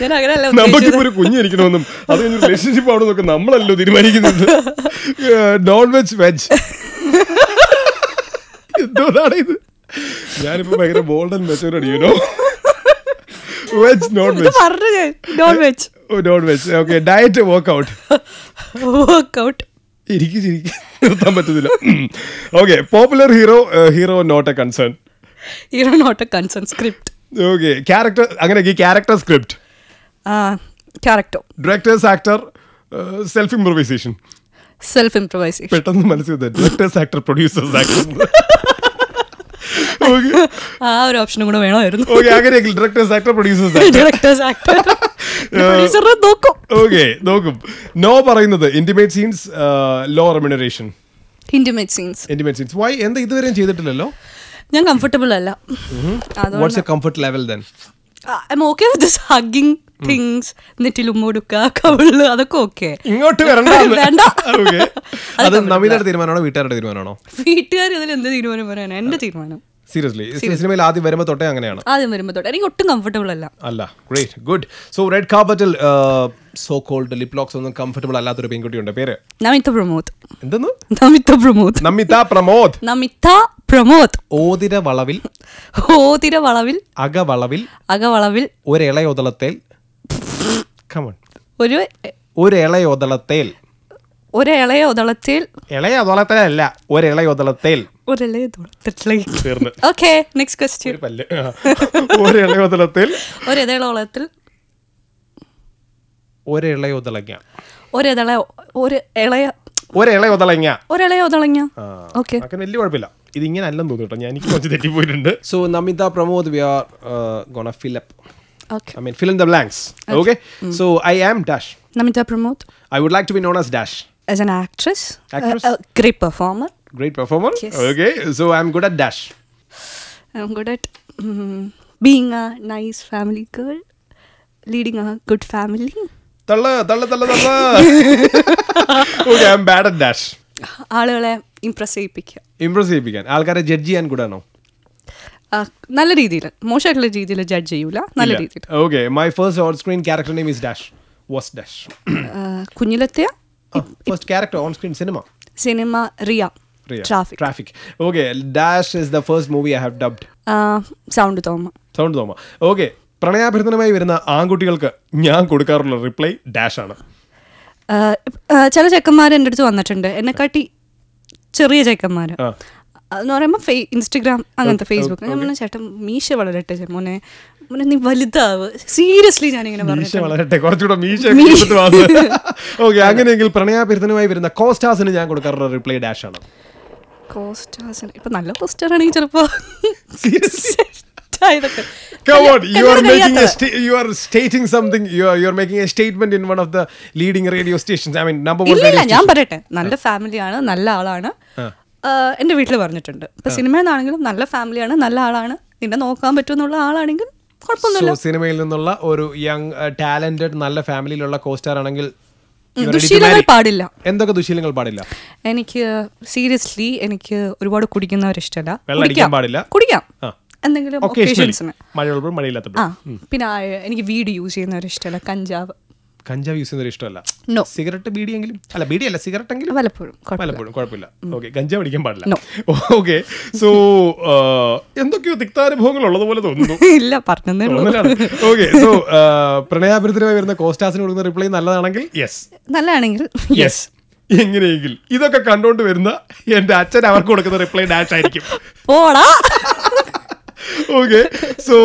ഞാൻ അങ്ങനെയല്ല നമുക്കിപ്പോ ഒരു കുഞ്ഞ് ജനിക്കണമെന്നും അത് കഴിഞ്ഞ് റിലേഷൻഷിപ്പ് ആവണമെന്നൊക്കെ നമ്മളല്ലോ തീരുമാനിക്കുന്നത്. നോൺ വെജ് വെജ് എന്തോന്നാണ് ഇത്? ഞാനിപ്പോ ഭയങ്കര bold and mature അടിക്കണോ veg non veg non veg non veg okay diet workout workout എനിക്ക് ചിരിക്കാൻ നിർത്താൻ പറ്റുന്നില്ല. Okay popular hero hero not a concern hero not a concern script okay character അങ്ങനെ ഈ character script character directors actor self improvisation self improvisation പെട്ടെന്ന് മനസ്സിൽ ഡയറക്ടേഴ്സ് ആക്ടർ പ്രൊഡ്യൂസേഴ്സ് ആക്ടർ ആ ഒരു ഓപ്ഷനും കൂടെ വേണമായിരുന്നു. Directors actor producers actor directors actor പ്രൊഡ്യൂസറിനെ നോക്കും. ഓക്കെ നോക്കും. നോ പറയുന്നത് intimate scenes low remuneration intimate scenes intimate scenes why എന്താ ഇതുവരെയും ചെയ്തിട്ടില്ലല്ലോ? ഞാൻ കംഫർട്ടബിൾ അല്ല. What's a comfort level then I'm okay with this hugging things നെറ്റിലും ഉമ്മൊടുക്കുക കവിൾ അതൊക്കെ ഓക്കെ ഇങ്ങോട്ട് വരണ്ട വേണ്ട. ഓക്കെ അത് അത് തീരുമാനമാണോ വീട്ടുകാരുടെ തീരുമാനമാണോ? വീട്ടുകാർ ഇതിൽ എന്ത് തീരുമാനം പറയാനാണ് എന്റെ തീരുമാനം. സീരിയസ്ലി സിനിമയിൽ ആദ്യം വരുമ്പോൾ തൊട്ടേ അങ്ങനെയാണ്. ആദ്യം വരുമ്പോൾ തൊട്ടേ. എനിക്ക് ഒട്ടും കംഫർട്ടബിൾ അല്ല. അല്ല ഗ്രേറ്റ് ഗുഡ് സോ റെഡ് കാർപ്പറ്റിൽ സോ കോൾഡ് ലിപ് ലോക്സ് ഒന്നും കംഫർട്ടബിൾ അല്ലാത്തൊരു പെൺകുട്ടിയുണ്ട്. പേര്? നമിത പ്രമോദ്. എന്തെന്ന്? നമിത പ്രമോദ്. നമിത പ്രമോദ്. നമിത പ്രമോദ്. ഓതിര വളവിൽ. ഓതിര വളവിൽ. അകവളവിൽ. അകവളവിൽ. അഗ കമൺ ഒരു ഒരു ഇളയോതളത്തിൽ ഒരു ഇളയോതളത്തിൽ ഒതളത്തിൽ ഒരു ഒരിളയൊതളത്തേൽ. ഒരിളയ തീർന്ന്. ഓക്കെ നെക്സ്റ്റ് ക്വസ്റ്റ്യൻ ഒരിളയൊതളത്തിൽ ഒരു ഇതളത്തിൽ ഒരിളയൊതളങ്ങ ഒരു ഇതള ഒരു ഇളയ. ഒരിളയൊതളങ്ങ ഒരിളയ ഒതളങ്ങ ഓക്കെ അങ്ങനെ വലിയ കുഴപ്പമില്ല. ഇത് ഇങ്ങനെ അല്ലെന്ന് തോന്നുന്നു കേട്ടോ. ഞാൻ എനിക്ക് കുറച്ച് തെറ്റിപ്പോയിട്ടുണ്ട്. So Namitha Pramod we are gonna fill up okay I mean, fill in the blanks. Okay. So I am Dash. Namitha Pramod I would like to be known as Dash. as an actress, Actress? a, a great performer. Great performer. Yes. Okay. So I'm good at Dash. I'm good at mm, being a nice family girl, leading a good family. തള്ള തള്ള തള്ള തള്ള. Okay I'm bad at dash ആളുകളെ ഇംപ്രസ് ചെയ്യിപ്പിക്കുക. ഇംപ്രസ് ചെയ്യിപ്പിക്കാൻ. ആൾക്കാരെ ജഡ്ജ് ചെയ്യാൻ കൂടാണോ നല്ല രീതിയിൽ മോശമായിട്ടുള്ള രീതിയിൽ ജഡ്ജ് ചെയ്യൂല. നല്ല രീതിയിൽ. Okay my first on screen character name is dash was dash കുഞ്ഞിലെത്തിയ? First character on screen cinema cinema Riya traffic traffic okay dash is the first movie I have dubbed sound Thoma sound Thoma okay പ്രണയാഭ്യർത്ഥനമായി വരുന്ന ആൺകുട്ടികൾക്ക് ഞാൻ കൊടുക്കാറുള്ള റിപ്ലൈ ഡാഷ് ആണ്. ചില ചെക്കന്മാർ എന്റെ അടുത്ത് വന്നിട്ടുണ്ട്. എന്നെക്കാട്ടി ചെറിയ ചെക്കന്മാർ എന്ന് പറയുമ്പോൾ ഫേ ഇൻസ്റ്റഗ്രാം അങ്ങനത്തെ ഫേസ്ബുക്ക് ഞാൻ പറഞ്ഞു ചേട്ടൻ മീശ വളരട്ടെ മോനെ മോനെ നീ വലുതാവ്. സീരിയസ്ലി ഞാനിങ്ങനെ മീശ വളരട്ടെ കുറച്ചുകൂടെ മീശ ഓക്കെ അങ്ങനെയെങ്കിൽ പ്രണയാഭ്യർത്ഥനമായി വരുന്ന കോസ്റ്റാസിന് ഞാൻ കൊടുക്കാറുള്ള റിപ്ലൈ ഡാഷ് ആണ്. കോസ്റ്റാസിന് ഇപ്പൊ നല്ല പോസ്റ്റർ ആണെങ്കിൽ ചിലപ്പോ Come on, you are making a sta- you are stating something. You are you are making a statement in one of the leading radio stations. I mean, number one ഇല്ല ഞാൻ പറയട്ടെ. നല്ല ഫാമിലിയാണ് നല്ല ആളാണ്. എന്റെ വീട്ടിൽ പറഞ്ഞിട്ടുണ്ട്. ഇപ്പൊ സിനിമയെന്നാണെങ്കിലും നല്ല ഫാമിലിയാണ് നല്ല ആളാണ്. നിന്നെ നോക്കാൻ പറ്റുമെന്നുള്ള ആളാണെങ്കിൽ സിനിമയിൽ നിന്നുള്ള ഒരു യങ് ടാലന്റഡ് നല്ല ഫാമിലിയിലുള്ള കോസ്റ്റാർ ആണെങ്കിൽ ദുശീലങ്ങൾ പാടില്ല. എന്തൊക്കെ ദുശീലങ്ങൾ പാടില്ല? എനിക്ക് സീരിയസ്ലി എനിക്ക് ഒരുപാട് കുടിക്കുന്നവരിഷ്ടല്ല. വെള്ളം പാടില്ല. കുടിക്കാം. എന്തെങ്കിലും മഴയുള്ളപ്പോൾ ആ. പിന്നെ എനിക്ക് വീട് യൂസ് ചെയ്യുന്നവരിഷ്ടല്ല. കഞ്ചാവ്. കഞ്ചാവ് യൂസ് ചെയ്യുന്നവർ ഇഷ്ടമല്ല. സിഗരറ്റ് ബീഡിയെങ്കിലും അല്ല ബീഡിയല്ല സിഗരറ്റ് എങ്കിലും പലപ്പോഴും. പലപ്പോഴും കുഴപ്പമില്ല. ഓക്കെ കഞ്ചാവ് അടിക്കാൻ പാടില്ല. ഓക്കെ സോ എന്തൊക്കെയോ തിക്താനുഭവങ്ങൾ ഉള്ളതുപോലെ തോന്നുന്നു. ഇല്ല ഓക്കെ സോ പ്രണയാഭ്യർത്ഥനമായി വരുന്ന കോസ്റ്റാസിന് കൊടുക്കുന്ന റിപ്ലൈ നല്ലതാണെങ്കിൽ യെസ് നല്ലതാണെങ്കിൽ യെസ് എങ്ങനെയെങ്കിൽ ഇതൊക്കെ കണ്ടോണ്ട് വരുന്ന എന്റെ അച്ഛൻ അവർക്ക് കൊടുക്കുന്ന റിപ്ലൈ ഡാഷ് ആയിരിക്കും. ഓക്കെ സോ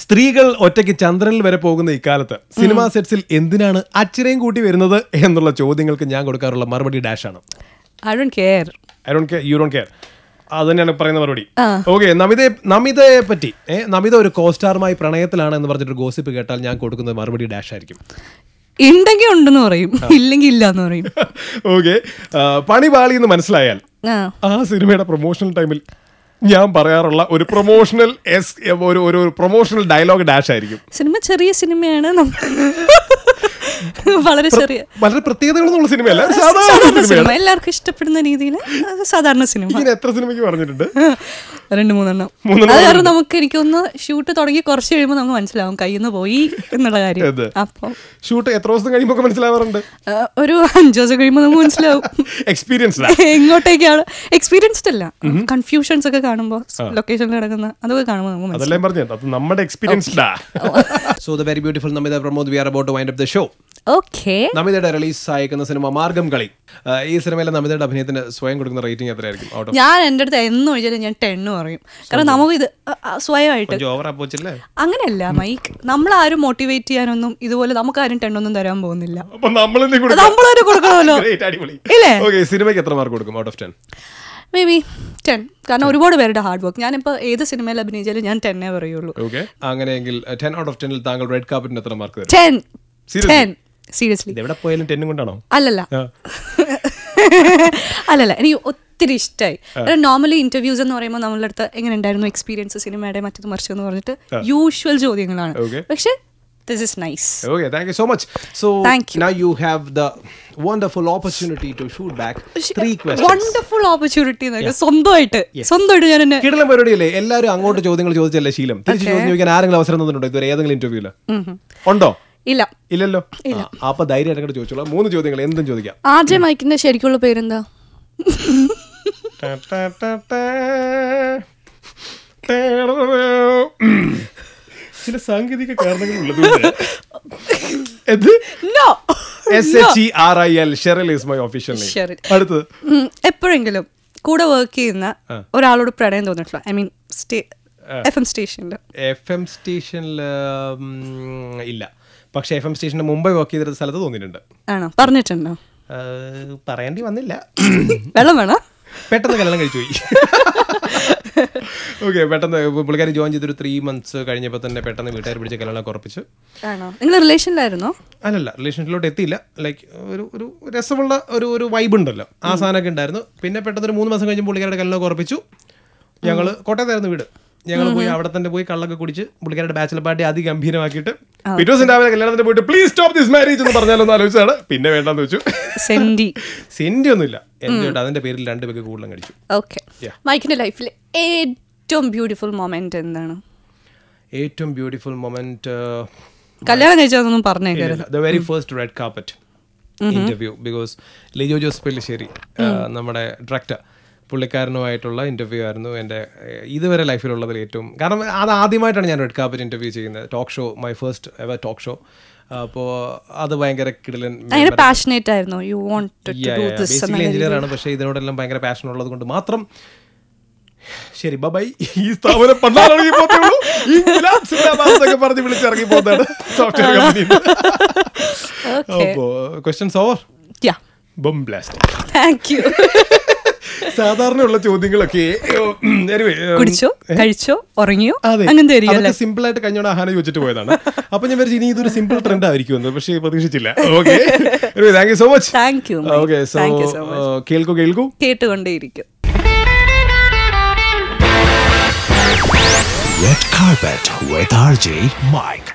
സ്ത്രീകൾ ഒറ്റയ്ക്ക് ചന്ദ്രനിൽ വരെ പോകുന്ന ഇക്കാലത്ത് സിനിമാ സെറ്റ്സിൽ എന്തിനാണ് അച്ഛനെയും കൂട്ടി വരുന്നത് എന്നുള്ള ചോദ്യങ്ങൾക്ക് ഞാൻ കൊടുക്കാറുള്ള മറുപടി ഡാഷ് ആണ്. I don't care I don't care you don't care അത് തന്നെയാണ് പറയുന്ന മറുപടി. ഓക്കെ നമിതയെ നമിതയെ പറ്റി നമിത ഒരു കോസ്റ്റാറുമായി പ്രണയത്തിലാണ് എന്ന് പറഞ്ഞിട്ട് ഗോസിപ്പ് കേട്ടാൽ ഞാൻ കൊടുക്കുന്ന മറുപടി ഡാഷ് ആയിരിക്കും. ഉണ്ടെങ്കിൽ ഉണ്ടെന്ന് പറയും ഇല്ലെങ്കിൽ ഇല്ല എന്ന് പറയും. ഓക്കെ പണി പാളി എന്ന് മനസ്സിലായാൽ ആ. സിനിമയുടെ പ്രൊമോഷണൽ ടൈമിൽ ഞാൻ പറയാറുള്ള ഒരു പ്രൊമോഷണൽ എസ് ഒരു ഒരു പ്രൊമോഷണൽ ഡയലോഗ് ഡാഷ് ആയിരിക്കും. സിനിമ ചെറിയ സിനിമയാണ്. വളരെ ചെറിയ വളരെ പ്രത്യേകതകളൊന്നുള്ള സിനിമയല്ല സാധാരണ സിനിമ എല്ലാവർക്കും ഇഷ്ടപ്പെടുന്ന രീതിയിൽ സാധാരണ സിനിമ. എത്ര സിനിമയ്ക്ക് പറഞ്ഞിട്ടുണ്ട്? രണ്ട് മൂന്നെണ്ണം. മൂന്നെണ്ണം അത് കാരണം നമുക്ക് എനിക്കൊന്ന് ഷൂട്ട് തുടങ്ങി കുറച്ച് കഴിയുമ്പോൾ നമുക്ക് മനസ്സിലാവും കയ്യിൽ നിന്ന് പോയി എന്നുള്ള കാര്യം. അപ്പോൾ ഷൂട്ട് എത്ര ദിവസം കഴിയുമ്പോൾ മനസ്സിലാവാറുണ്ട്? ഒരു അഞ്ചു ദിവസം കഴിയുമ്പോൾ നമുക്ക് മനസ്സിലാവും. എക്സ്പീരിയൻസ് എങ്ങോട്ടേക്കാണ്? എക്സ്പീരിയൻസ്ഡ് അല്ല. കൺഫ്യൂഷൻസ് ഒക്കെ കാണുമ്പോൾ ലൊക്കേഷനിൽ കിടക്കുന്ന അതൊക്കെ കാണുമ്പോൾ നമുക്ക് മനസ്സിലാവും. അതെല്ലാം പറഞ്ഞു അത് നമ്മുടെ experience so the very beautiful Namitha Pramod we are about wind up the show okay നമിതയുടെ release ആയിരിക്കുന്ന സിനിമ മാർഗം കളി. ഈ സിനിമയിലെ നമിതയുടെ അഭിനയത്തിന് സ്വയം കൊടുക്കുന്ന റേറ്റിംഗ് എത്രയായിരിക്കും? ഞാൻ എന്റെ അടുത്ത് എന്ന് ചോദിച്ചാലും ഞാൻ ടെണ്ണ് പറയും. കാരണം നമുക്ക് ഇത് സ്വയമായിട്ട് അങ്ങനെയല്ല മൈക്ക് നമ്മൾ ആരും മോട്ടിവേറ്റ് ചെയ്യാനൊന്നും ഇതുപോലെ നമുക്ക് ആരും ടെണ്ണൊന്നും തരാൻ പോകുന്നില്ല. നമ്മളൊരു കൊടുക്കണമല്ലോ? ഇല്ലേ? സിനിമയ്ക്ക് എത്ര മാർക്ക് കൊടുക്കും out of ten maybe ten കാരണം ഒരുപാട് പേരുടെ ഹാർഡ് വർക്ക് ഞാനിപ്പോൾ ഏത് സിനിമയിൽ അഭിനയിച്ചാലും ഞാൻ ടെന്നേ പറയുള്ളൂ. അങ്ങനെയെങ്കിൽ ടെൻ ഔട്ട് ഓഫ് ടെന്നിൽ താങ്കൾ റെഡ് കാർപ്പറ്റിന് എത്ര മാർക്ക് ടെൻ ടെൻ സീരിയസ്ലി എവിടെ പോയാലും ടെന്നും കൊണ്ടാണോ? അല്ലല്ല. അല്ലല്ല എനിക്ക് ഒത്തിരി ഇഷ്ടമായി നോർമലി ഇന്റർവ്യൂസ് എന്ന് പറയുമ്പോൾ നമ്മളുടെ അടുത്ത് എങ്ങനെ ഉണ്ടായിരുന്നു എക്സ്പീരിയൻസ് സിനിമയുടെ മറ്റത് മറിച്ചു എന്ന് പറഞ്ഞിട്ട് യൂഷ്വൽ ചോദ്യങ്ങളാണ്. പക്ഷേ this is nice Okay, thank you so much. So Thank you. now you have the wonderful opportunity to shoot back three questions. Wonderful opportunity എന്നൊക്കെ സ്വന്തമായിട്ട്. സ്വന്തമായിട്ട് ഞാൻ എന്നെ കിടലം പരിപാടിയല്ലേ? എല്ലാവരും അങ്ങോട്ട് ചോദ്യങ്ങൾ ചോദിച്ചല്ലേ ശീലം? തിരിച്ച് ചോദിക്കാൻ ആരെങ്കിലും അവസരം തന്നിട്ടുണ്ടോ ഇതുവരെ? ഏതെങ്കിലും ഇന്റർവ്യൂൽ ഉണ്ടോ? ഇല്ല. ഇല്ലല്ലോ? അപ്പൊ ധൈര്യമായിട്ട് അങ്ങോട്ട് ചോദിച്ചോളാം. മൂന്ന് ചോദ്യങ്ങൾ എന്തും ചോദിക്കാം. ആദ്യം ജെ മൈക്കിന്റെ ശരിക്കുള്ള പേരെന്താ? ചില സാങ്കേതിക കാരണങ്ങൾ ഉള്ളത് അടുത്തത്? എപ്പോഴെങ്കിലും കൂടെ വർക്ക് ചെയ്യുന്ന ഒരാളോട് പ്രണയം തോന്നിട്ടുള്ള I mean stay F M സ്റ്റേഷനിൽ എഫ് എം സ്റ്റേഷനിൽ ഇല്ല. പക്ഷെ എഫ് എം സ്റ്റേഷന്റെ മുമ്പേ വർക്ക് ചെയ്തിരുന്ന സ്ഥലത്ത് തോന്നിയിട്ടുണ്ട്. ആണോ? പറഞ്ഞിട്ടുണ്ടോ? പറയേണ്ടി വന്നില്ല. വെള്ളം വേണോ? പെട്ടെന്ന് കല്യാണം കഴിച്ചു പോയി ഓക്കെ പെട്ടെന്ന് പുള്ളിക്കാരി ജോയിൻ ചെയ്തൊരു ത്രീ മന്ത്സ് കഴിഞ്ഞപ്പോൾ തന്നെ പെട്ടെന്ന് വീട്ടുകാർ പിടിച്ച കല്യാണം ഉറപ്പിച്ചു. നിങ്ങൾ റിലേഷനിലായിരുന്നോ അല്ലല്ല റിലേഷൻഷിപ്പിലോട്ട് എത്തിയില്ല. ലൈക്ക് ഒരു ഒരു രസമുള്ള ഒരു ഒരു വൈബ് ഉണ്ടല്ലോ. ആ സാധനമൊക്കെ ഉണ്ടായിരുന്നു. പിന്നെ പെട്ടെന്ന് ഒരു മൂന്ന് മാസം കഴിഞ്ഞ് പുള്ളിക്കാരുടെ കല്യാണം ഉറപ്പിച്ചു. ഞങ്ങൾ കോട്ടയത്തായിരുന്നു വീട്. ഞങ്ങൾ പോയി അവിടെ തന്നെ പോയി കള്ളൊക്കെ കുടിച്ച് പുള്ളിക്കാരുടെ ബാച്ചിലർ പാർട്ടി അതിഗംഭീരമാക്കിയിട്ട് പിറ്റേ ദിവസം രാവിലെ കല്യാണത്തിന് പോയിട്ട് പ്ലീസ് സ്റ്റോപ്പ് ദിസ് മാരേജ് എന്ന് പറഞ്ഞാലൊന്ന് ആലോചിച്ചാണ് പിന്നെ വേണ്ടെന്ന് വെച്ചു. സെന്റി. സെന്റി ഒന്നുമില്ല. എന്തുകൊണ്ട് അതിന്റെ പേരിൽ രണ്ട് പേർക്ക് കൂടുതലും കഴിച്ചു മൈക്കിന്റെ ലൈഫിലെ ഏറ്റവും ബ്യൂട്ടിഫുൾ മൊമെന്റ് എന്താണ്? ഏറ്റവും ബ്യൂട്ടിഫുൾ മൊമെന്റ് കല്യാണം കഴിച്ചതൊന്നും പറഞ്ഞേക്കരുത്. The very first red carpet interview because Lijo Jose Pellissery നമ്മുടെ ഡയറക്ടർ പുള്ളിക്കാരനുമായിട്ടുള്ള ഇന്റർവ്യൂ ആയിരുന്നു എന്റെ ഇതുവരെ ലൈഫിലുള്ളതിൽ ഏറ്റവും കാരണം അത് ആദ്യമായിട്ടാണ് ഞാൻ റെഡ് കാപ്പറ്റ് ഇന്റർവ്യൂ ചെയ്യുന്നത്. Talk show my first ever talk show അപ്പോൾ അത് ഭയങ്കര കിടലൻ പാഷനേറ്റ് ആയിരുന്നു. യു വോണ്ട് ബേസിക്കലി എഞ്ചിനീയർ ആണ് പക്ഷേ ഇതിനോടെല്ലാം ഭയങ്കര പാഷൻ ഉള്ളത് കൊണ്ട് മാത്രം ശരി ബൈ ഈ സ്ഥാപനം പണ്ടാറങ്ങി പോത്തുള്ളൂ ഈ എന്നൊക്കെ പറഞ്ഞ് വിളിച്ചിറങ്ങി പോകുന്നതാണ് സോഫ്റ്റ്വെയർ കമ്പനി അപ്പോൾ questions over bomb blast thank you സാധാരണയുള്ള ചോദ്യങ്ങളൊക്കെ anyway, കുടിച്ചോ? കഴിച്ചോ? ഉറങ്ങിയോ? അങ്ങനെ അങ്ങനത്തെ ആയിരിക്കും സിമ്പിൾ ആയിട്ട് കഴിഞ്ഞ ആഹാരം ചോദിച്ചിട്ട് പോയതാണ്. അപ്പൊ ഞാൻ വിചാരിച്ചു ഇനി ഇതൊരു സിമ്പിൾ ട്രെൻഡ് ആയിരിക്കുമെന്ന് പക്ഷേ പ്രതീക്ഷിച്ചില്ല. Okay thank you so much thank you okay so കേൾക്കൂ കേൾക്കൂ. കേട്ടുകൊണ്ടേയിരിക്കും. Red carpet with RJ Mike.